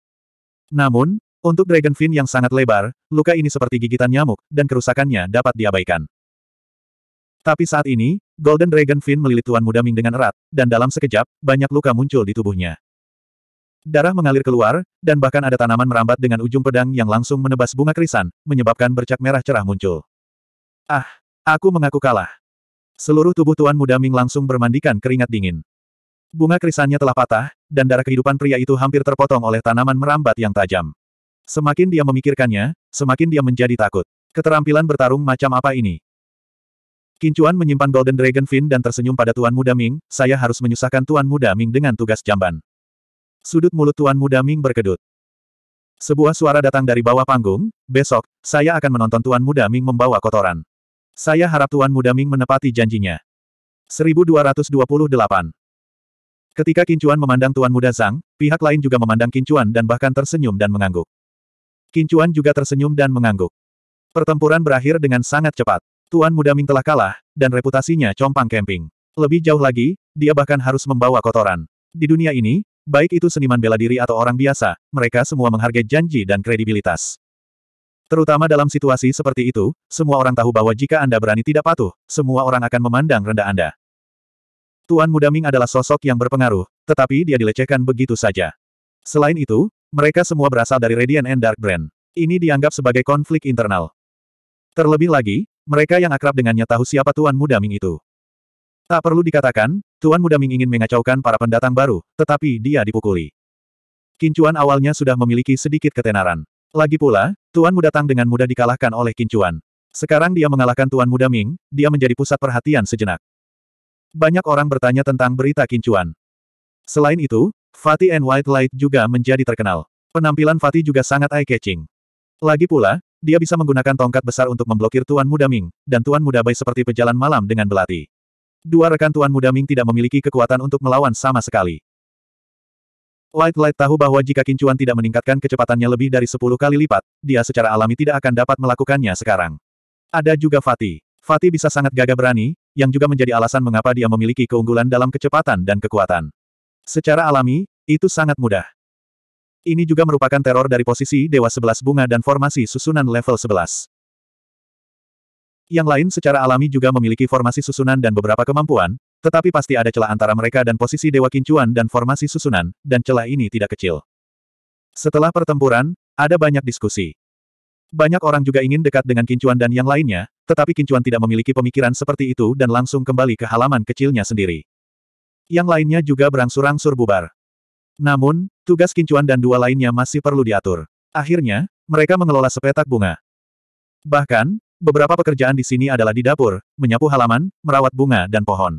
Namun, untuk Dragon Fin yang sangat lebar, luka ini seperti gigitan nyamuk, dan kerusakannya dapat diabaikan. Tapi saat ini, Golden Dragon Fin melilit Tuan Muda Ming dengan erat, dan dalam sekejap, banyak luka muncul di tubuhnya. Darah mengalir keluar, dan bahkan ada tanaman merambat dengan ujung pedang yang langsung menebas bunga krisan, menyebabkan bercak merah cerah muncul. Ah, aku mengaku kalah. Seluruh tubuh Tuan Muda Ming langsung bermandikan keringat dingin. Bunga krisannya telah patah, dan darah kehidupan pria itu hampir terpotong oleh tanaman merambat yang tajam. Semakin dia memikirkannya, semakin dia menjadi takut. Keterampilan bertarung macam apa ini? Kincuan menyimpan Golden Dragon Fin dan tersenyum pada Tuan Muda Ming, saya harus menyusahkan Tuan Muda Ming dengan tugas jamban. Sudut mulut Tuan Muda Ming berkedut. Sebuah suara datang dari bawah panggung, besok, saya akan menonton Tuan Muda Ming membawa kotoran. Saya harap Tuan Muda Ming menepati janjinya. 1228 Ketika Kincuan memandang Tuan Muda Zhang, pihak lain juga memandang Kincuan dan bahkan tersenyum dan mengangguk. Kincuan juga tersenyum dan mengangguk. Pertempuran berakhir dengan sangat cepat. Tuan Muda Ming telah kalah, dan reputasinya compang camping. Lebih jauh lagi, dia bahkan harus membawa kotoran. Di dunia ini, Baik itu seniman bela diri atau orang biasa, mereka semua menghargai janji dan kredibilitas. Terutama dalam situasi seperti itu, semua orang tahu bahwa jika Anda berani tidak patuh, semua orang akan memandang rendah Anda. Tuan Muda Ming adalah sosok yang berpengaruh, tetapi dia dilecehkan begitu saja. Selain itu, mereka semua berasal dari Radiant and Dark Brand. Ini dianggap sebagai konflik internal. Terlebih lagi, mereka yang akrab dengannya tahu siapa Tuan Muda Ming itu. Tak perlu dikatakan, Tuan Muda Ming ingin mengacaukan para pendatang baru, tetapi dia dipukuli. Kincuan awalnya sudah memiliki sedikit ketenaran. Lagi pula, Tuan Muda Tang dengan mudah dikalahkan oleh Kincuan. Sekarang dia mengalahkan Tuan Muda Ming, dia menjadi pusat perhatian sejenak. Banyak orang bertanya tentang berita Kincuan. Selain itu, Fatih and White Light juga menjadi terkenal. Penampilan Fatih juga sangat eye-catching. Lagi pula, dia bisa menggunakan tongkat besar untuk memblokir Tuan Muda Ming, dan Tuan Muda Bai seperti pejalan malam dengan belati. Dua rekan Tuan Muda Ming tidak memiliki kekuatan untuk melawan sama sekali. Light Light tahu bahwa jika Kincuan tidak meningkatkan kecepatannya lebih dari 10 kali lipat, dia secara alami tidak akan dapat melakukannya sekarang. Ada juga Fatih. Fatih bisa sangat gagah berani, yang juga menjadi alasan mengapa dia memiliki keunggulan dalam kecepatan dan kekuatan. Secara alami, itu sangat mudah. Ini juga merupakan teror dari posisi Dewa Sebelas Bunga dan formasi susunan level 11. Yang lain secara alami juga memiliki formasi susunan dan beberapa kemampuan, tetapi pasti ada celah antara mereka dan posisi Dewa Kincuan dan formasi susunan, dan celah ini tidak kecil. Setelah pertempuran, ada banyak diskusi. Banyak orang juga ingin dekat dengan Kincuan dan yang lainnya, tetapi Kincuan tidak memiliki pemikiran seperti itu dan langsung kembali ke halaman kecilnya sendiri. Yang lainnya juga berangsur-angsur bubar. Namun, tugas Kincuan dan dua lainnya masih perlu diatur. Akhirnya, mereka mengelola sepetak bunga. Bahkan, Beberapa pekerjaan di sini adalah di dapur, menyapu halaman, merawat bunga dan pohon.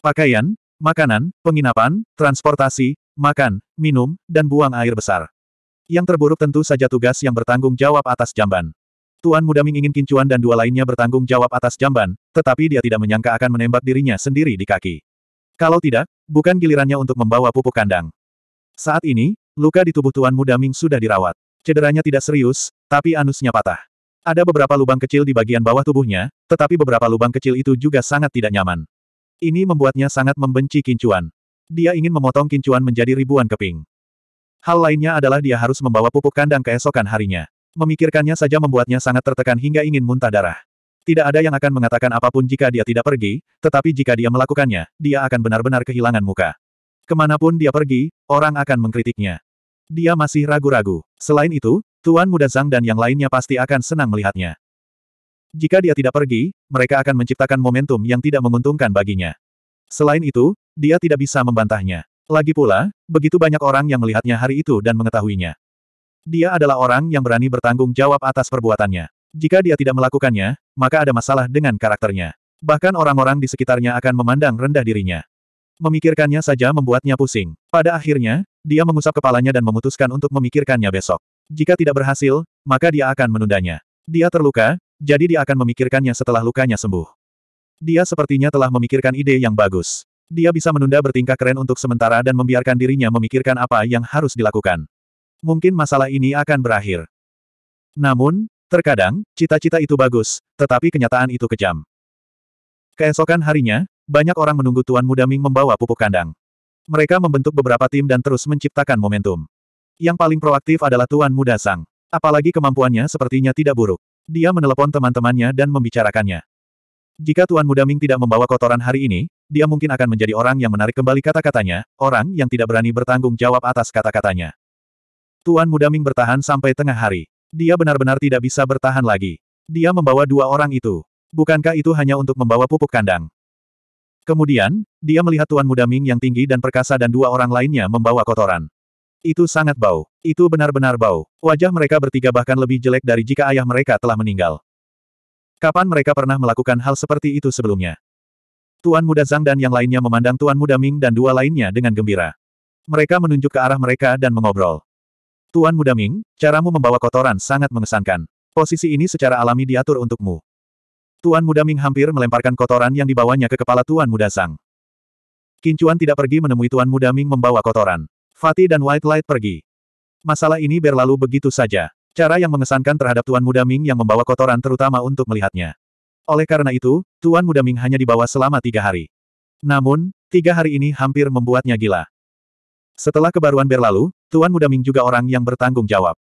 Pakaian, makanan, penginapan, transportasi, makan, minum, dan buang air besar. Yang terburuk tentu saja tugas yang bertanggung jawab atas jamban. Tuan Muda Ming ingin Kincuan dan dua lainnya bertanggung jawab atas jamban, tetapi dia tidak menyangka akan menembak dirinya sendiri di kaki. Kalau tidak, bukan gilirannya untuk membawa pupuk kandang. Saat ini, luka di tubuh Tuan Muda Ming sudah dirawat. Cederanya tidak serius, tapi anusnya patah. Ada beberapa lubang kecil di bagian bawah tubuhnya, tetapi beberapa lubang kecil itu juga sangat tidak nyaman. Ini membuatnya sangat membenci Kincuan. Dia ingin memotong Kincuan menjadi ribuan keping. Hal lainnya adalah dia harus membawa pupuk kandang keesokan harinya. Memikirkannya saja membuatnya sangat tertekan hingga ingin muntah darah. Tidak ada yang akan mengatakan apa pun jika dia tidak pergi, tetapi jika dia melakukannya, dia akan benar-benar kehilangan muka. Ke mana pun dia pergi, orang akan mengkritiknya. Dia masih ragu-ragu. Selain itu, Tuan Muda Zhang dan yang lainnya pasti akan senang melihatnya. Jika dia tidak pergi, mereka akan menciptakan momentum yang tidak menguntungkan baginya. Selain itu, dia tidak bisa membantahnya. Lagi pula, begitu banyak orang yang melihatnya hari itu dan mengetahuinya. Dia adalah orang yang berani bertanggung jawab atas perbuatannya. Jika dia tidak melakukannya, maka ada masalah dengan karakternya. Bahkan orang-orang di sekitarnya akan memandang rendah dirinya. Memikirkannya saja membuatnya pusing. Pada akhirnya, dia mengusap kepalanya dan memutuskan untuk memikirkannya besok. Jika tidak berhasil, maka dia akan menundanya. Dia terluka, jadi dia akan memikirkannya setelah lukanya sembuh. Dia sepertinya telah memikirkan ide yang bagus. Dia bisa menunda bertingkah keren untuk sementara dan membiarkan dirinya memikirkan apa yang harus dilakukan mungkin masalah ini akan berakhir. Namun, terkadang, cita-cita itu bagus, tetapi kenyataan itu kejam. Keesokan harinya, banyak orang menunggu Tuan Muda Ming membawa pupuk kandang. Mereka membentuk beberapa tim dan terus menciptakan momentum. Yang paling proaktif adalah Tuan Muda Sang. Apalagi kemampuannya sepertinya tidak buruk. Dia menelepon teman-temannya dan membicarakannya. Jika Tuan Muda Ming tidak membawa kotoran hari ini, dia mungkin akan menjadi orang yang menarik kembali kata-katanya, orang yang tidak berani bertanggung jawab atas kata-katanya. Tuan Muda Ming bertahan sampai tengah hari. Dia benar-benar tidak bisa bertahan lagi. Dia membawa dua orang itu. Bukankah itu hanya untuk membawa pupuk kandang? Kemudian, dia melihat Tuan Muda Ming yang tinggi dan perkasa dan dua orang lainnya membawa kotoran. Itu sangat bau. Itu benar-benar bau. Wajah mereka bertiga bahkan lebih jelek dari jika ayah mereka telah meninggal. Kapan mereka pernah melakukan hal seperti itu sebelumnya? Tuan Muda Zhang dan yang lainnya memandang Tuan Muda Ming dan dua lainnya dengan gembira. Mereka menunjuk ke arah mereka dan mengobrol. Tuan Muda Ming, caramu membawa kotoran sangat mengesankan. Posisi ini secara alami diatur untukmu. Tuan Muda Ming hampir melemparkan kotoran yang dibawanya ke kepala Tuan Muda Sang. Kincuan tidak pergi menemui Tuan Muda Ming membawa kotoran. Fatih dan White Light pergi. Masalah ini berlalu begitu saja. Cara yang mengesankan terhadap Tuan Muda Ming yang membawa kotoran terutama untuk melihatnya. Oleh karena itu, Tuan Muda Ming hanya dibawa selama tiga hari. Namun, tiga hari ini hampir membuatnya gila. Setelah kebaruan berlalu, Tuan Muda Ming juga orang yang bertanggung jawab.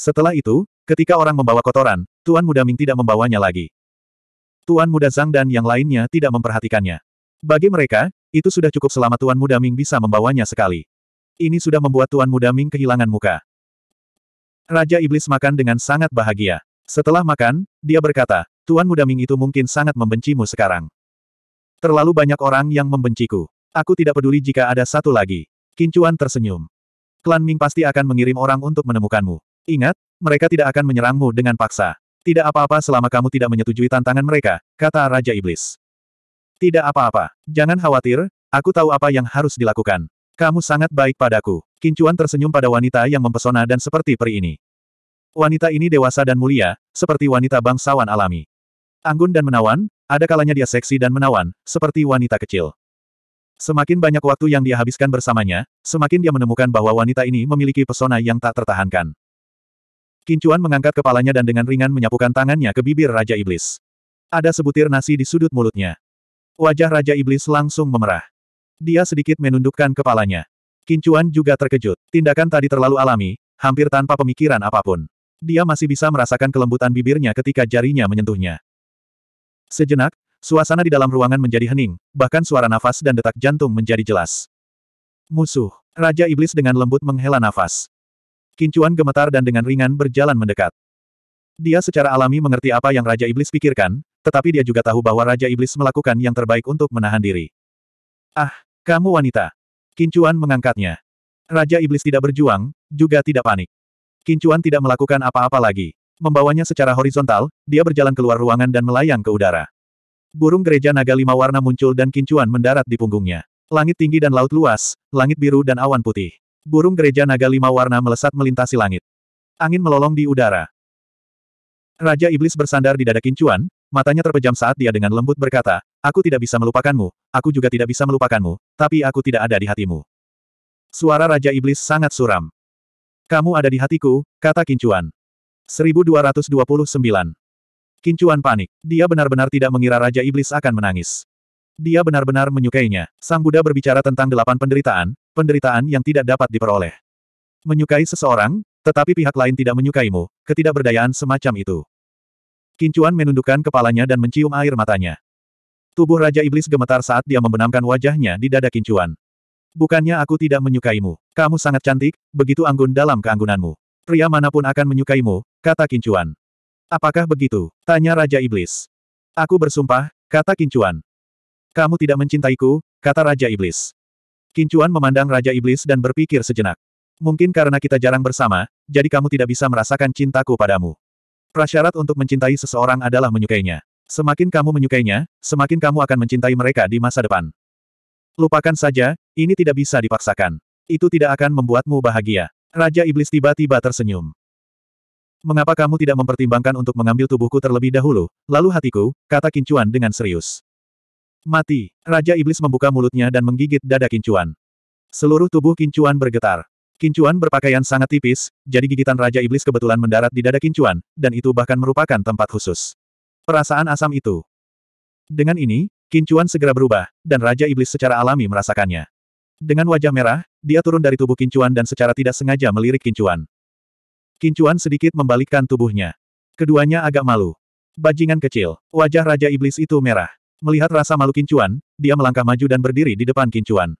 Setelah itu, ketika orang membawa kotoran, Tuan Muda Ming tidak membawanya lagi. Tuan Muda Zhang dan yang lainnya tidak memperhatikannya. Bagi mereka, itu sudah cukup selama Tuan Muda Ming bisa membawanya sekali. Ini sudah membuat Tuan Muda Ming kehilangan muka. Raja Iblis makan dengan sangat bahagia. Setelah makan, dia berkata, Tuan Muda Ming itu mungkin sangat membencimu sekarang. Terlalu banyak orang yang membenciku. Aku tidak peduli jika ada satu lagi. Kincuan tersenyum. Klan Ming pasti akan mengirim orang untuk menemukanmu. Ingat, mereka tidak akan menyerangmu dengan paksa. Tidak apa-apa selama kamu tidak menyetujui tantangan mereka, kata Raja Iblis. Tidak apa-apa. Jangan khawatir, aku tahu apa yang harus dilakukan. Kamu sangat baik padaku. Kincuan tersenyum pada wanita yang mempesona dan seperti peri ini. Wanita ini dewasa dan mulia, seperti wanita bangsawan alami. Anggun dan menawan, ada kalanya dia seksi dan menawan, seperti wanita kecil. Semakin banyak waktu yang dia habiskan bersamanya, semakin dia menemukan bahwa wanita ini memiliki pesona yang tak tertahankan. Kincuan mengangkat kepalanya dan dengan ringan menyapukan tangannya ke bibir Raja Iblis. Ada sebutir nasi di sudut mulutnya. Wajah Raja Iblis langsung memerah. Dia sedikit menundukkan kepalanya. Kincuan juga terkejut. Tindakan tadi terlalu alami, hampir tanpa pemikiran apa pun. Dia masih bisa merasakan kelembutan bibirnya ketika jarinya menyentuhnya. Sejenak, Suasana di dalam ruangan menjadi hening, bahkan suara nafas dan detak jantung menjadi jelas. Musuh. Raja Iblis dengan lembut menghela nafas. Kincuan gemetar dan dengan ringan berjalan mendekat. Dia secara alami mengerti apa yang Raja Iblis pikirkan, tetapi dia juga tahu bahwa Raja Iblis melakukan yang terbaik untuk menahan diri. Ah, kamu wanita. Kincuan mengangkatnya. Raja Iblis tidak berjuang, juga tidak panik. Kincuan tidak melakukan apa-apa lagi. Membawanya secara horizontal, dia berjalan keluar ruangan dan melayang ke udara. Burung gereja naga lima warna muncul dan kincuan mendarat di punggungnya. Langit tinggi dan laut luas, langit biru dan awan putih. Burung gereja naga lima warna melesat melintasi langit. Angin melolong di udara. Raja Iblis bersandar di dada kincuan, matanya terpejam saat dia dengan lembut berkata, Aku tidak bisa melupakanmu, aku juga tidak bisa melupakanmu, tapi aku tidak ada di hatimu. Suara Raja Iblis sangat suram. Kamu ada di hatiku, kata kincuan. 1229 Kincuan panik. Dia benar-benar tidak mengira Raja Iblis akan menangis. Dia benar-benar menyukainya. Sang Buddha berbicara tentang delapan penderitaan, penderitaan yang tidak dapat diperoleh. Menyukai seseorang, tetapi pihak lain tidak menyukaimu, ketidakberdayaan semacam itu. Kincuan menundukkan kepalanya dan mencium air matanya. Tubuh Raja Iblis gemetar saat dia membenamkan wajahnya di dada Kincuan. Bukannya aku tidak menyukaimu. Kamu sangat cantik, begitu anggun dalam keanggunanmu. Pria mana pun akan menyukaimu, kata Kincuan. Apakah begitu? Tanya Raja Iblis. Aku bersumpah, kata Kincuan. Kamu tidak mencintaiku, kata Raja Iblis. Kincuan memandang Raja Iblis dan berpikir sejenak. Mungkin karena kita jarang bersama, jadi kamu tidak bisa merasakan cintaku padamu. Prasyarat untuk mencintai seseorang adalah menyukainya. Semakin kamu menyukainya, semakin kamu akan mencintai mereka di masa depan. Lupakan saja, ini tidak bisa dipaksakan. Itu tidak akan membuatmu bahagia. Raja Iblis tiba-tiba tersenyum. Mengapa kamu tidak mempertimbangkan untuk mengambil tubuhku terlebih dahulu, lalu hatiku, kata Kincuan dengan serius. Mati. Raja Iblis membuka mulutnya dan menggigit dada Kincuan. Seluruh tubuh Kincuan bergetar. Kincuan berpakaian sangat tipis, jadi gigitan Raja Iblis kebetulan mendarat di dada Kincuan, dan itu bahkan merupakan tempat khusus. Perasaan asam itu. Dengan ini, Kincuan segera berubah, dan Raja Iblis secara alami merasakannya. Dengan wajah merah, dia turun dari tubuh Kincuan dan secara tidak sengaja melirik Kincuan. Kincuan sedikit membalikkan tubuhnya. Keduanya agak malu. Bajingan kecil, wajah Raja Iblis itu merah. Melihat rasa malu Kincuan, dia melangkah maju dan berdiri di depan Kincuan.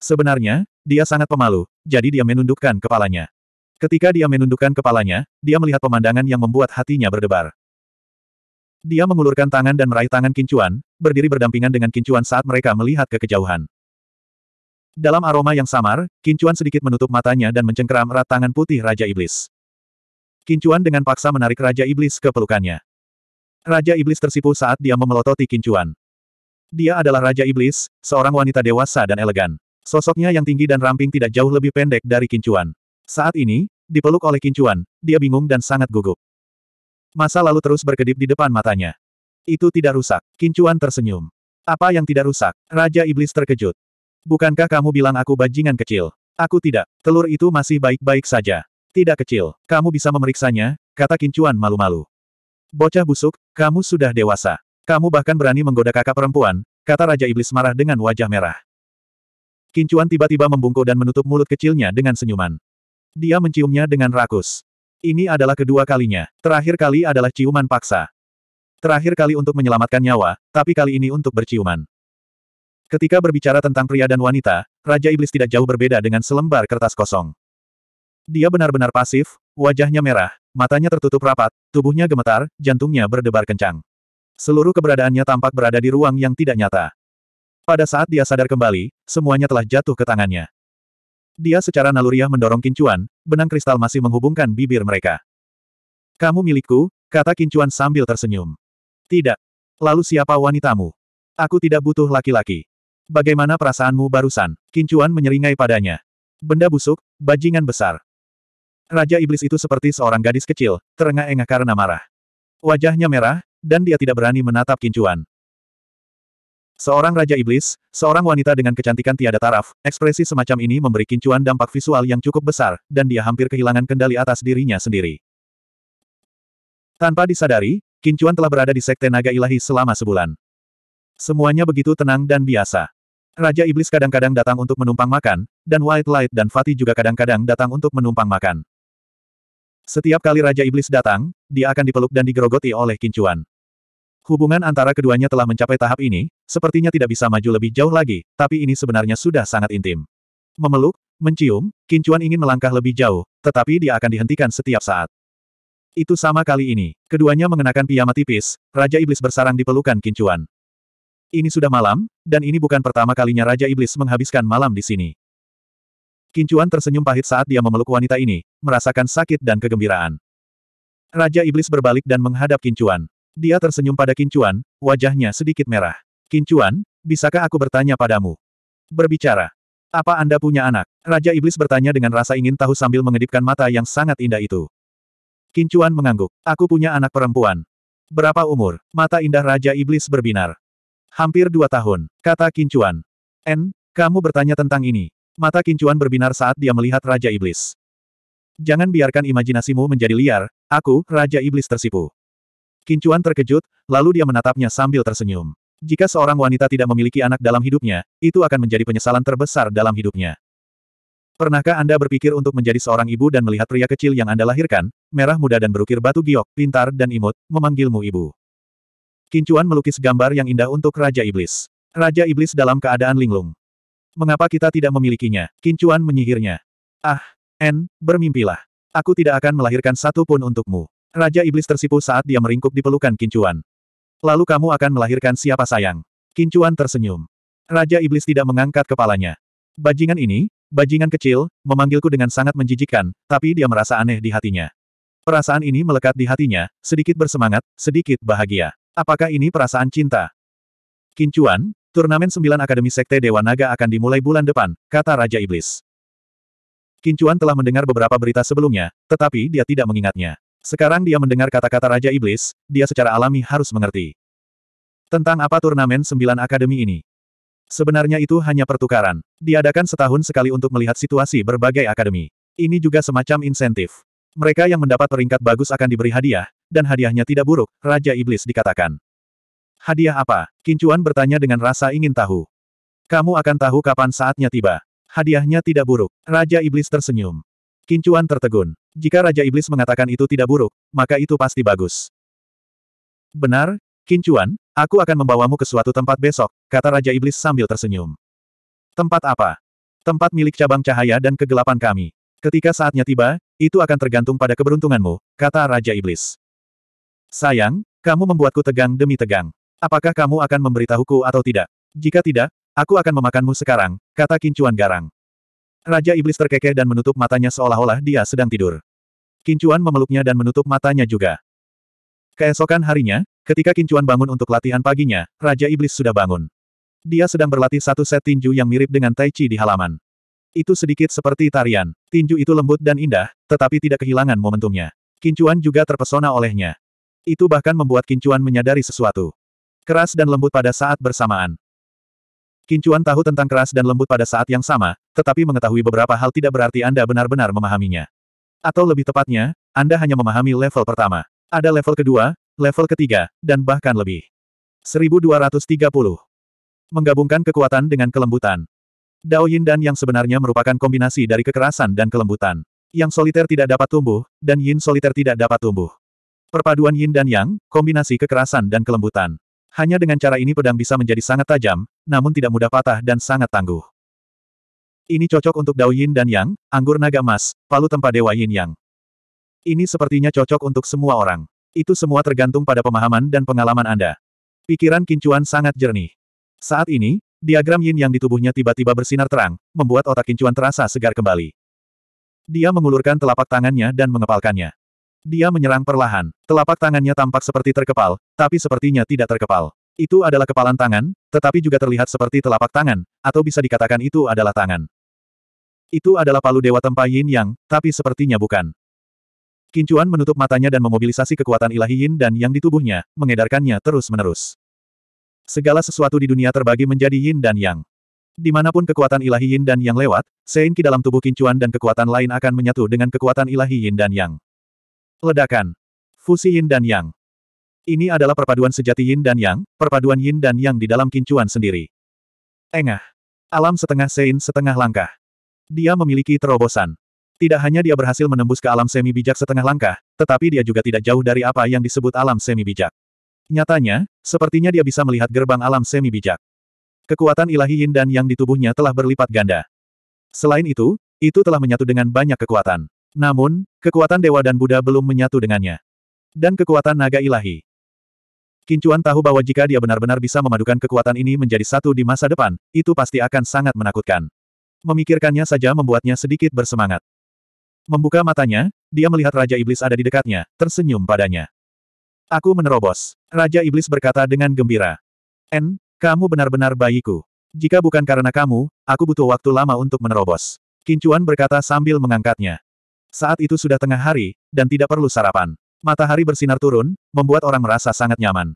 Sebenarnya, dia sangat pemalu, jadi dia menundukkan kepalanya. Ketika dia menundukkan kepalanya, dia melihat pemandangan yang membuat hatinya berdebar. Dia mengulurkan tangan dan meraih tangan Kincuan, berdiri berdampingan dengan Kincuan saat mereka melihat ke kejauhan. Dalam aroma yang samar, Kincuan sedikit menutup matanya dan mencengkeram erat tangan putih Raja Iblis. Kincuan dengan paksa menarik Raja Iblis ke pelukannya. Raja Iblis tersipu saat dia memelototi Kincuan. Dia adalah Raja Iblis, seorang wanita dewasa dan elegan. Sosoknya yang tinggi dan ramping tidak jauh lebih pendek dari Kincuan. Saat ini, dipeluk oleh Kincuan, dia bingung dan sangat gugup. Masa lalu terus berkedip di depan matanya. Itu tidak rusak. Kincuan tersenyum. Apa yang tidak rusak? Raja Iblis terkejut. Bukankah kamu bilang aku bajingan kecil? Aku tidak. Telur itu masih baik-baik saja. Tidak kecil. Kamu bisa memeriksanya, kata Kincuan malu-malu. Bocah busuk, kamu sudah dewasa. Kamu bahkan berani menggoda kakak perempuan, kata Raja Iblis marah dengan wajah merah. Kincuan tiba-tiba membungkuk dan menutup mulut kecilnya dengan senyuman. Dia menciumnya dengan rakus. Ini adalah kedua kalinya. Terakhir kali adalah ciuman paksa. Terakhir kali untuk menyelamatkan nyawa, tapi kali ini untuk berciuman. Ketika berbicara tentang pria dan wanita, Raja Iblis tidak jauh berbeda dengan selembar kertas kosong. Dia benar-benar pasif, wajahnya merah, matanya tertutup rapat, tubuhnya gemetar, jantungnya berdebar kencang. Seluruh keberadaannya tampak berada di ruang yang tidak nyata. Pada saat dia sadar kembali, semuanya telah jatuh ke tangannya. Dia secara naluriah mendorong Kincuan, benang kristal masih menghubungkan bibir mereka. Kamu milikku, kata Kincuan sambil tersenyum. Tidak. Lalu siapa wanitamu? Aku tidak butuh laki-laki. Bagaimana perasaanmu barusan? Kincuan menyeringai padanya. Benda busuk, bajingan besar. Raja Iblis itu seperti seorang gadis kecil, terengah-engah karena marah. Wajahnya merah, dan dia tidak berani menatap Kincuan. Seorang Raja Iblis, seorang wanita dengan kecantikan tiada taraf, ekspresi semacam ini memberi kincuan dampak visual yang cukup besar, dan dia hampir kehilangan kendali atas dirinya sendiri. Tanpa disadari, kincuan telah berada di Sekte Naga Ilahi selama sebulan. Semuanya begitu tenang dan biasa. Raja Iblis kadang-kadang datang untuk menumpang makan, dan White Light dan Fatih juga kadang-kadang datang untuk menumpang makan. Setiap kali Raja Iblis datang, dia akan dipeluk dan digerogoti oleh kincuan. Hubungan antara keduanya telah mencapai tahap ini, sepertinya tidak bisa maju lebih jauh lagi, tapi ini sebenarnya sudah sangat intim. Memeluk, mencium, Kincuan ingin melangkah lebih jauh, tetapi dia akan dihentikan setiap saat. Itu sama kali ini. Keduanya mengenakan piyama tipis, Raja Iblis bersarang di pelukan Kincuan. Ini sudah malam, dan ini bukan pertama kalinya Raja Iblis menghabiskan malam di sini. Kincuan tersenyum pahit saat dia memeluk wanita ini, merasakan sakit dan kegembiraan. Raja Iblis berbalik dan menghadap Kincuan. Dia tersenyum pada Kincuan, wajahnya sedikit merah. Kincuan, bisakah aku bertanya padamu? Berbicara. Apa Anda punya anak? Raja Iblis bertanya dengan rasa ingin tahu sambil mengedipkan mata yang sangat indah itu. Kincuan mengangguk. Aku punya anak perempuan. Berapa umur? Mata indah Raja Iblis berbinar. Hampir dua tahun, kata Kincuan. En, kamu bertanya tentang ini. Mata Kincuan berbinar saat dia melihat Raja Iblis. Jangan biarkan imajinasimu menjadi liar, aku, Raja Iblis tersipu. Kincuan terkejut, lalu dia menatapnya sambil tersenyum. Jika seorang wanita tidak memiliki anak dalam hidupnya, itu akan menjadi penyesalan terbesar dalam hidupnya. Pernahkah Anda berpikir untuk menjadi seorang ibu dan melihat pria kecil yang Anda lahirkan, merah muda dan berukir batu giok, pintar dan imut, memanggilmu ibu? Kincuan melukis gambar yang indah untuk Raja Iblis. Raja Iblis dalam keadaan linglung. Mengapa kita tidak memilikinya? Kincuan menyihirnya. Ah, En, bermimpilah. Aku tidak akan melahirkan satu pun untukmu. Raja Iblis tersipu saat dia meringkuk di pelukan Kincuan. Lalu kamu akan melahirkan siapa sayang? Kincuan tersenyum. Raja Iblis tidak mengangkat kepalanya. Bajingan ini, bajingan kecil, memanggilku dengan sangat menjijikkan, tapi dia merasa aneh di hatinya. Perasaan ini melekat di hatinya, sedikit bersemangat, sedikit bahagia. Apakah ini perasaan cinta? Kincuan, turnamen sembilan Akademi Sekte Dewa Naga akan dimulai bulan depan, kata Raja Iblis. Kincuan telah mendengar beberapa berita sebelumnya, tetapi dia tidak mengingatnya. Sekarang dia mendengar kata-kata Raja Iblis, dia secara alami harus mengerti. Tentang apa turnamen sembilan akademi ini? Sebenarnya itu hanya pertukaran. Diadakan setahun sekali untuk melihat situasi berbagai akademi. Ini juga semacam insentif. Mereka yang mendapat peringkat bagus akan diberi hadiah, dan hadiahnya tidak buruk, Raja Iblis dikatakan. Hadiah apa? Kincuan bertanya dengan rasa ingin tahu. Kamu akan tahu kapan saatnya tiba. Hadiahnya tidak buruk. Raja Iblis tersenyum. Kincuan tertegun. Jika Raja Iblis mengatakan itu tidak buruk, maka itu pasti bagus. Benar, Kincuan, aku akan membawamu ke suatu tempat besok, kata Raja Iblis sambil tersenyum. Tempat apa? Tempat milik cabang cahaya dan kegelapan kami. Ketika saatnya tiba, itu akan tergantung pada keberuntunganmu, kata Raja Iblis. Sayang, kamu membuatku tegang demi tegang. Apakah kamu akan memberitahuku atau tidak? Jika tidak, aku akan memakanmu sekarang, kata Kincuan garang. Raja Iblis terkekeh dan menutup matanya seolah-olah dia sedang tidur. Kincuan memeluknya dan menutup matanya juga. Keesokan harinya, ketika Kincuan bangun untuk latihan paginya, Raja Iblis sudah bangun. Dia sedang berlatih satu set tinju yang mirip dengan Tai Chi di halaman. Itu sedikit seperti tarian. Tinju itu lembut dan indah, tetapi tidak kehilangan momentumnya. Kincuan juga terpesona olehnya. Itu bahkan membuat Kincuan menyadari sesuatu. Keras dan lembut pada saat bersamaan. Kincuan tahu tentang keras dan lembut pada saat yang sama, tetapi mengetahui beberapa hal tidak berarti Anda benar-benar memahaminya. Atau lebih tepatnya, Anda hanya memahami level pertama. Ada level kedua, level ketiga, dan bahkan lebih. 1230. Menggabungkan kekuatan dengan kelembutan. Dao Yin dan yang sebenarnya merupakan kombinasi dari kekerasan dan kelembutan. Yang soliter tidak dapat tumbuh, dan Yin soliter tidak dapat tumbuh. Perpaduan Yin dan Yang, kombinasi kekerasan dan kelembutan. Hanya dengan cara ini pedang bisa menjadi sangat tajam, namun tidak mudah patah dan sangat tangguh. Ini cocok untuk Dao Yin dan Yang, anggur naga emas, palu tempat Dewa Yin Yang. Ini sepertinya cocok untuk semua orang. Itu semua tergantung pada pemahaman dan pengalaman Anda. Pikiran Kincuan sangat jernih. Saat ini, diagram yin yang di tubuhnya tiba-tiba bersinar terang, membuat otak Kincuan terasa segar kembali. Dia mengulurkan telapak tangannya dan mengepalkannya. Dia menyerang perlahan. Telapak tangannya tampak seperti terkepal, tapi sepertinya tidak terkepal. Itu adalah kepalan tangan, tetapi juga terlihat seperti telapak tangan, atau bisa dikatakan itu adalah tangan. Itu adalah palu Dewa Tempa Yin Yang, tapi sepertinya bukan. Kincuan menutup matanya dan memobilisasi kekuatan ilahi yin dan yang di tubuhnya, mengedarkannya terus-menerus. Segala sesuatu di dunia terbagi menjadi yin dan yang. Di mana pun kekuatan ilahi yin dan yang lewat, Sein Ki dalam tubuh Kincuan dan kekuatan lain akan menyatu dengan kekuatan ilahi yin dan yang. Ledakan. Fusi yin dan yang. Ini adalah perpaduan sejati yin dan yang, perpaduan yin dan yang di dalam Kincuan sendiri. Engah. Alam setengah Sein setengah langkah. Dia memiliki terobosan. Tidak hanya dia berhasil menembus ke alam semi bijak setengah langkah, tetapi dia juga tidak jauh dari apa yang disebut alam semi bijak. Nyatanya, sepertinya dia bisa melihat gerbang alam semi bijak. Kekuatan ilahi yin dan yang di tubuhnya telah berlipat ganda. Selain itu, itu telah menyatu dengan banyak kekuatan. Namun, kekuatan dewa dan Buddha belum menyatu dengannya. Dan kekuatan naga ilahi. Kincuan tahu bahwa jika dia benar-benar bisa memadukan kekuatan ini menjadi satu di masa depan, itu pasti akan sangat menakutkan. Memikirkannya saja membuatnya sedikit bersemangat. Membuka matanya, dia melihat Raja Iblis ada di dekatnya, tersenyum padanya. Aku menerobos. Raja Iblis berkata dengan gembira. En, kamu benar-benar bayiku. Jika bukan karena kamu, aku butuh waktu lama untuk menerobos. Kincuan berkata sambil mengangkatnya. Saat itu sudah tengah hari, dan tidak perlu sarapan. Matahari bersinar turun, membuat orang merasa sangat nyaman.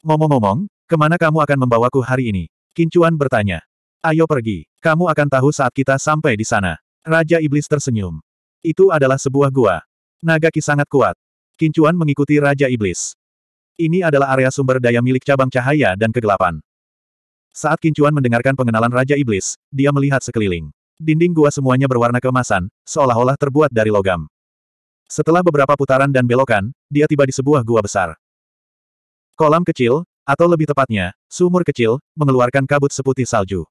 Ngomong-ngomong, ke mana kamu akan membawaku hari ini? Kincuan bertanya. Ayo pergi, kamu akan tahu saat kita sampai di sana. Raja Iblis tersenyum. Itu adalah sebuah gua. Nagaki sangat kuat. Kincuan mengikuti Raja Iblis. Ini adalah area sumber daya milik cabang cahaya dan kegelapan. Saat Kincuan mendengarkan pengenalan Raja Iblis, dia melihat sekeliling. Dinding gua semuanya berwarna keemasan, seolah-olah terbuat dari logam. Setelah beberapa putaran dan belokan, dia tiba di sebuah gua besar. Kolam kecil, atau lebih tepatnya, sumur kecil, mengeluarkan kabut seputih salju.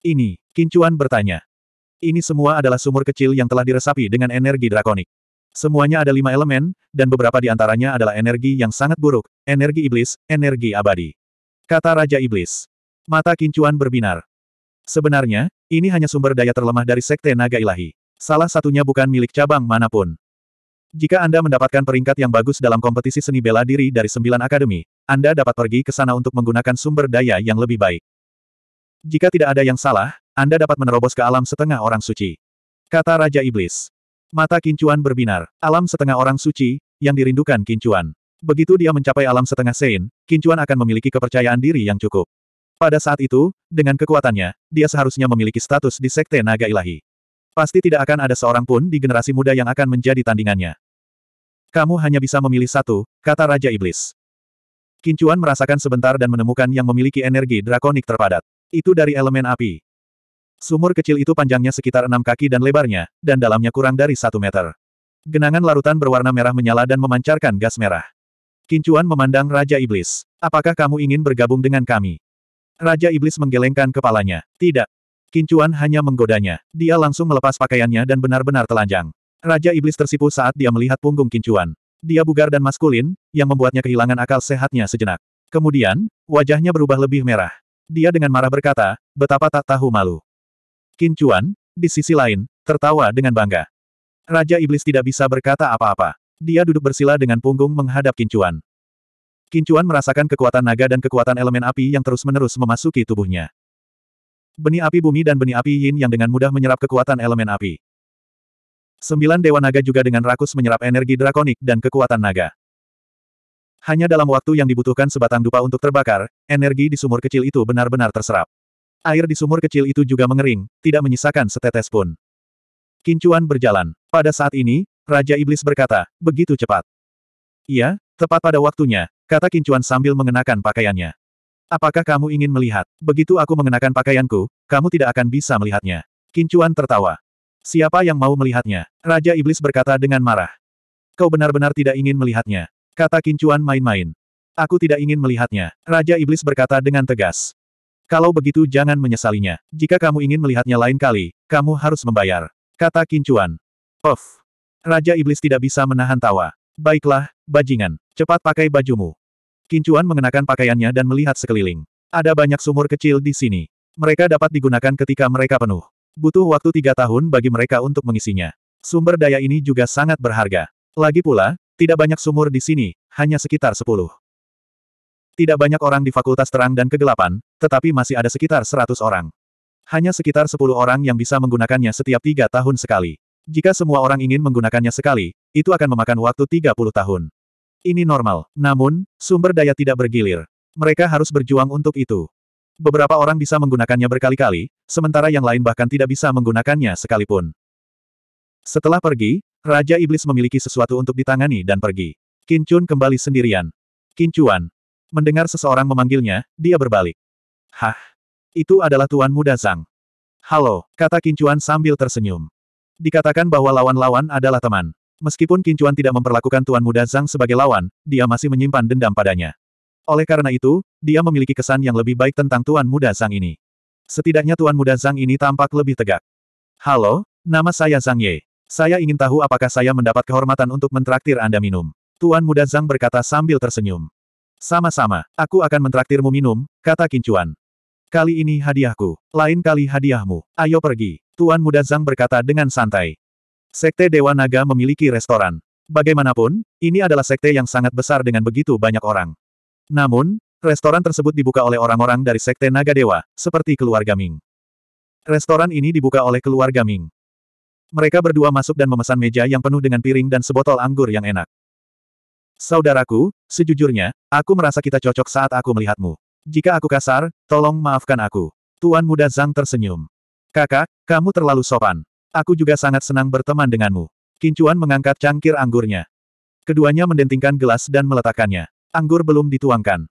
Ini, Kincuan bertanya. Ini semua adalah sumur kecil yang telah diresapi dengan energi drakonik. Semuanya ada lima elemen, dan beberapa di antaranya adalah energi yang sangat buruk, energi iblis, energi abadi. Kata Raja Iblis. Mata Kincuan berbinar. Sebenarnya, ini hanya sumber daya terlemah dari Sekte Naga Ilahi. Salah satunya bukan milik cabang mana pun. Jika Anda mendapatkan peringkat yang bagus dalam kompetisi seni bela diri dari sembilan akademi, Anda dapat pergi ke sana untuk menggunakan sumber daya yang lebih baik. Jika tidak ada yang salah, Anda dapat menerobos ke alam setengah orang suci. Kata Raja Iblis. Mata Kincuan berbinar. Alam setengah orang suci, yang dirindukan Kincuan. Begitu dia mencapai alam setengah Sein, Kincuan akan memiliki kepercayaan diri yang cukup. Pada saat itu, dengan kekuatannya, dia seharusnya memiliki status di Sekte Naga Ilahi. Pasti tidak akan ada seorang pun di generasi muda yang akan menjadi tandingannya. Kamu hanya bisa memilih satu, kata Raja Iblis. Kincuan merasakan sebentar dan menemukan yang memiliki energi drakonik terpadat. Itu dari elemen api. Sumur kecil itu panjangnya sekitar enam kaki dan lebarnya, dan dalamnya kurang dari satu meter. Genangan larutan berwarna merah menyala dan memancarkan gas merah. Kincuan memandang Raja Iblis. Apakah kamu ingin bergabung dengan kami? Raja Iblis menggelengkan kepalanya. Tidak. Kincuan hanya menggodanya. Dia langsung melepas pakaiannya dan benar-benar telanjang. Raja Iblis tersipu saat dia melihat punggung Kincuan. Dia bugar dan maskulin, yang membuatnya kehilangan akal sehatnya sejenak. Kemudian, wajahnya berubah lebih merah. Dia dengan marah berkata, betapa tak tahu malu. Kincuan, di sisi lain, tertawa dengan bangga. Raja Iblis tidak bisa berkata apa-apa. Dia duduk bersila dengan punggung menghadap Kincuan. Kincuan merasakan kekuatan naga dan kekuatan elemen api yang terus-menerus memasuki tubuhnya. Benih api bumi dan benih api yin yang dengan mudah menyerap kekuatan elemen api. Sembilan dewa naga juga dengan rakus menyerap energi drakonik dan kekuatan naga. Hanya dalam waktu yang dibutuhkan sebatang dupa untuk terbakar, energi di sumur kecil itu benar-benar terserap. Air di sumur kecil itu juga mengering, tidak menyisakan setetes pun. Kincuan berjalan. Pada saat ini, Raja Iblis berkata, begitu cepat. Iya, tepat pada waktunya, Kata Kincuan sambil mengenakan pakaiannya. Apakah kamu ingin melihat? Begitu aku mengenakan pakaianku, kamu tidak akan bisa melihatnya. Kincuan tertawa. Siapa yang mau melihatnya? Raja Iblis berkata dengan marah. Kau benar-benar tidak ingin melihatnya. Kata Kincuan main-main. Aku tidak ingin melihatnya. Raja Iblis berkata dengan tegas. Kalau begitu jangan menyesalinya. Jika kamu ingin melihatnya lain kali, kamu harus membayar. Kata Kincuan. Puff. Raja Iblis tidak bisa menahan tawa. Baiklah, bajingan. Cepat pakai bajumu. Kincuan mengenakan pakaiannya dan melihat sekeliling. Ada banyak sumur kecil di sini. Mereka dapat digunakan ketika mereka penuh. Butuh waktu tiga tahun bagi mereka untuk mengisinya. Sumber daya ini juga sangat berharga. Lagi pula, tidak banyak sumur di sini, hanya sekitar sepuluh. Tidak banyak orang di Fakultas Terang dan Kegelapan, tetapi masih ada sekitar seratus orang. Hanya sekitar sepuluh orang yang bisa menggunakannya setiap tiga tahun sekali. Jika semua orang ingin menggunakannya sekali, itu akan memakan waktu 30 tahun. Ini normal. Namun, sumber daya tidak bergilir. Mereka harus berjuang untuk itu. Beberapa orang bisa menggunakannya berkali-kali, sementara yang lain bahkan tidak bisa menggunakannya sekalipun. Setelah pergi, Raja Iblis memiliki sesuatu untuk ditangani dan pergi. Kincuan kembali sendirian. Kincuan. Mendengar seseorang memanggilnya, dia berbalik. Hah? Itu adalah Tuan Muda Zhang. Halo, kata Kincuan sambil tersenyum. Dikatakan bahwa lawan-lawan adalah teman. Meskipun Kincuan tidak memperlakukan Tuan Muda Zhang sebagai lawan, dia masih menyimpan dendam padanya. Oleh karena itu, dia memiliki kesan yang lebih baik tentang Tuan Muda Zhang ini. Setidaknya Tuan Muda Zhang ini tampak lebih tegak. Halo, nama saya Zhang Ye. Saya ingin tahu apakah saya mendapat kehormatan untuk mentraktir Anda minum. Tuan Muda Zhang berkata sambil tersenyum. Sama-sama, aku akan mentraktirmu minum, kata Kincuan. Kali ini hadiahku, lain kali hadiahmu. Ayo pergi. Tuan Muda Zhang berkata dengan santai. Sekte Dewa Naga memiliki restoran. Bagaimanapun, ini adalah sekte yang sangat besar dengan begitu banyak orang. Namun, restoran tersebut dibuka oleh orang-orang dari Sekte Naga Dewa, seperti keluarga Ming. Restoran ini dibuka oleh keluarga Ming. Mereka berdua masuk dan memesan meja yang penuh dengan piring dan sebotol anggur yang enak. Saudaraku, sejujurnya, aku merasa kita cocok saat aku melihatmu. Jika aku kasar, tolong maafkan aku. Tuan Muda Zhang tersenyum. Kakak, kamu terlalu sopan. Aku juga sangat senang berteman denganmu. Kincuan mengangkat cangkir anggurnya. Keduanya mendentingkan gelas dan meletakkannya. Anggur belum dituangkan.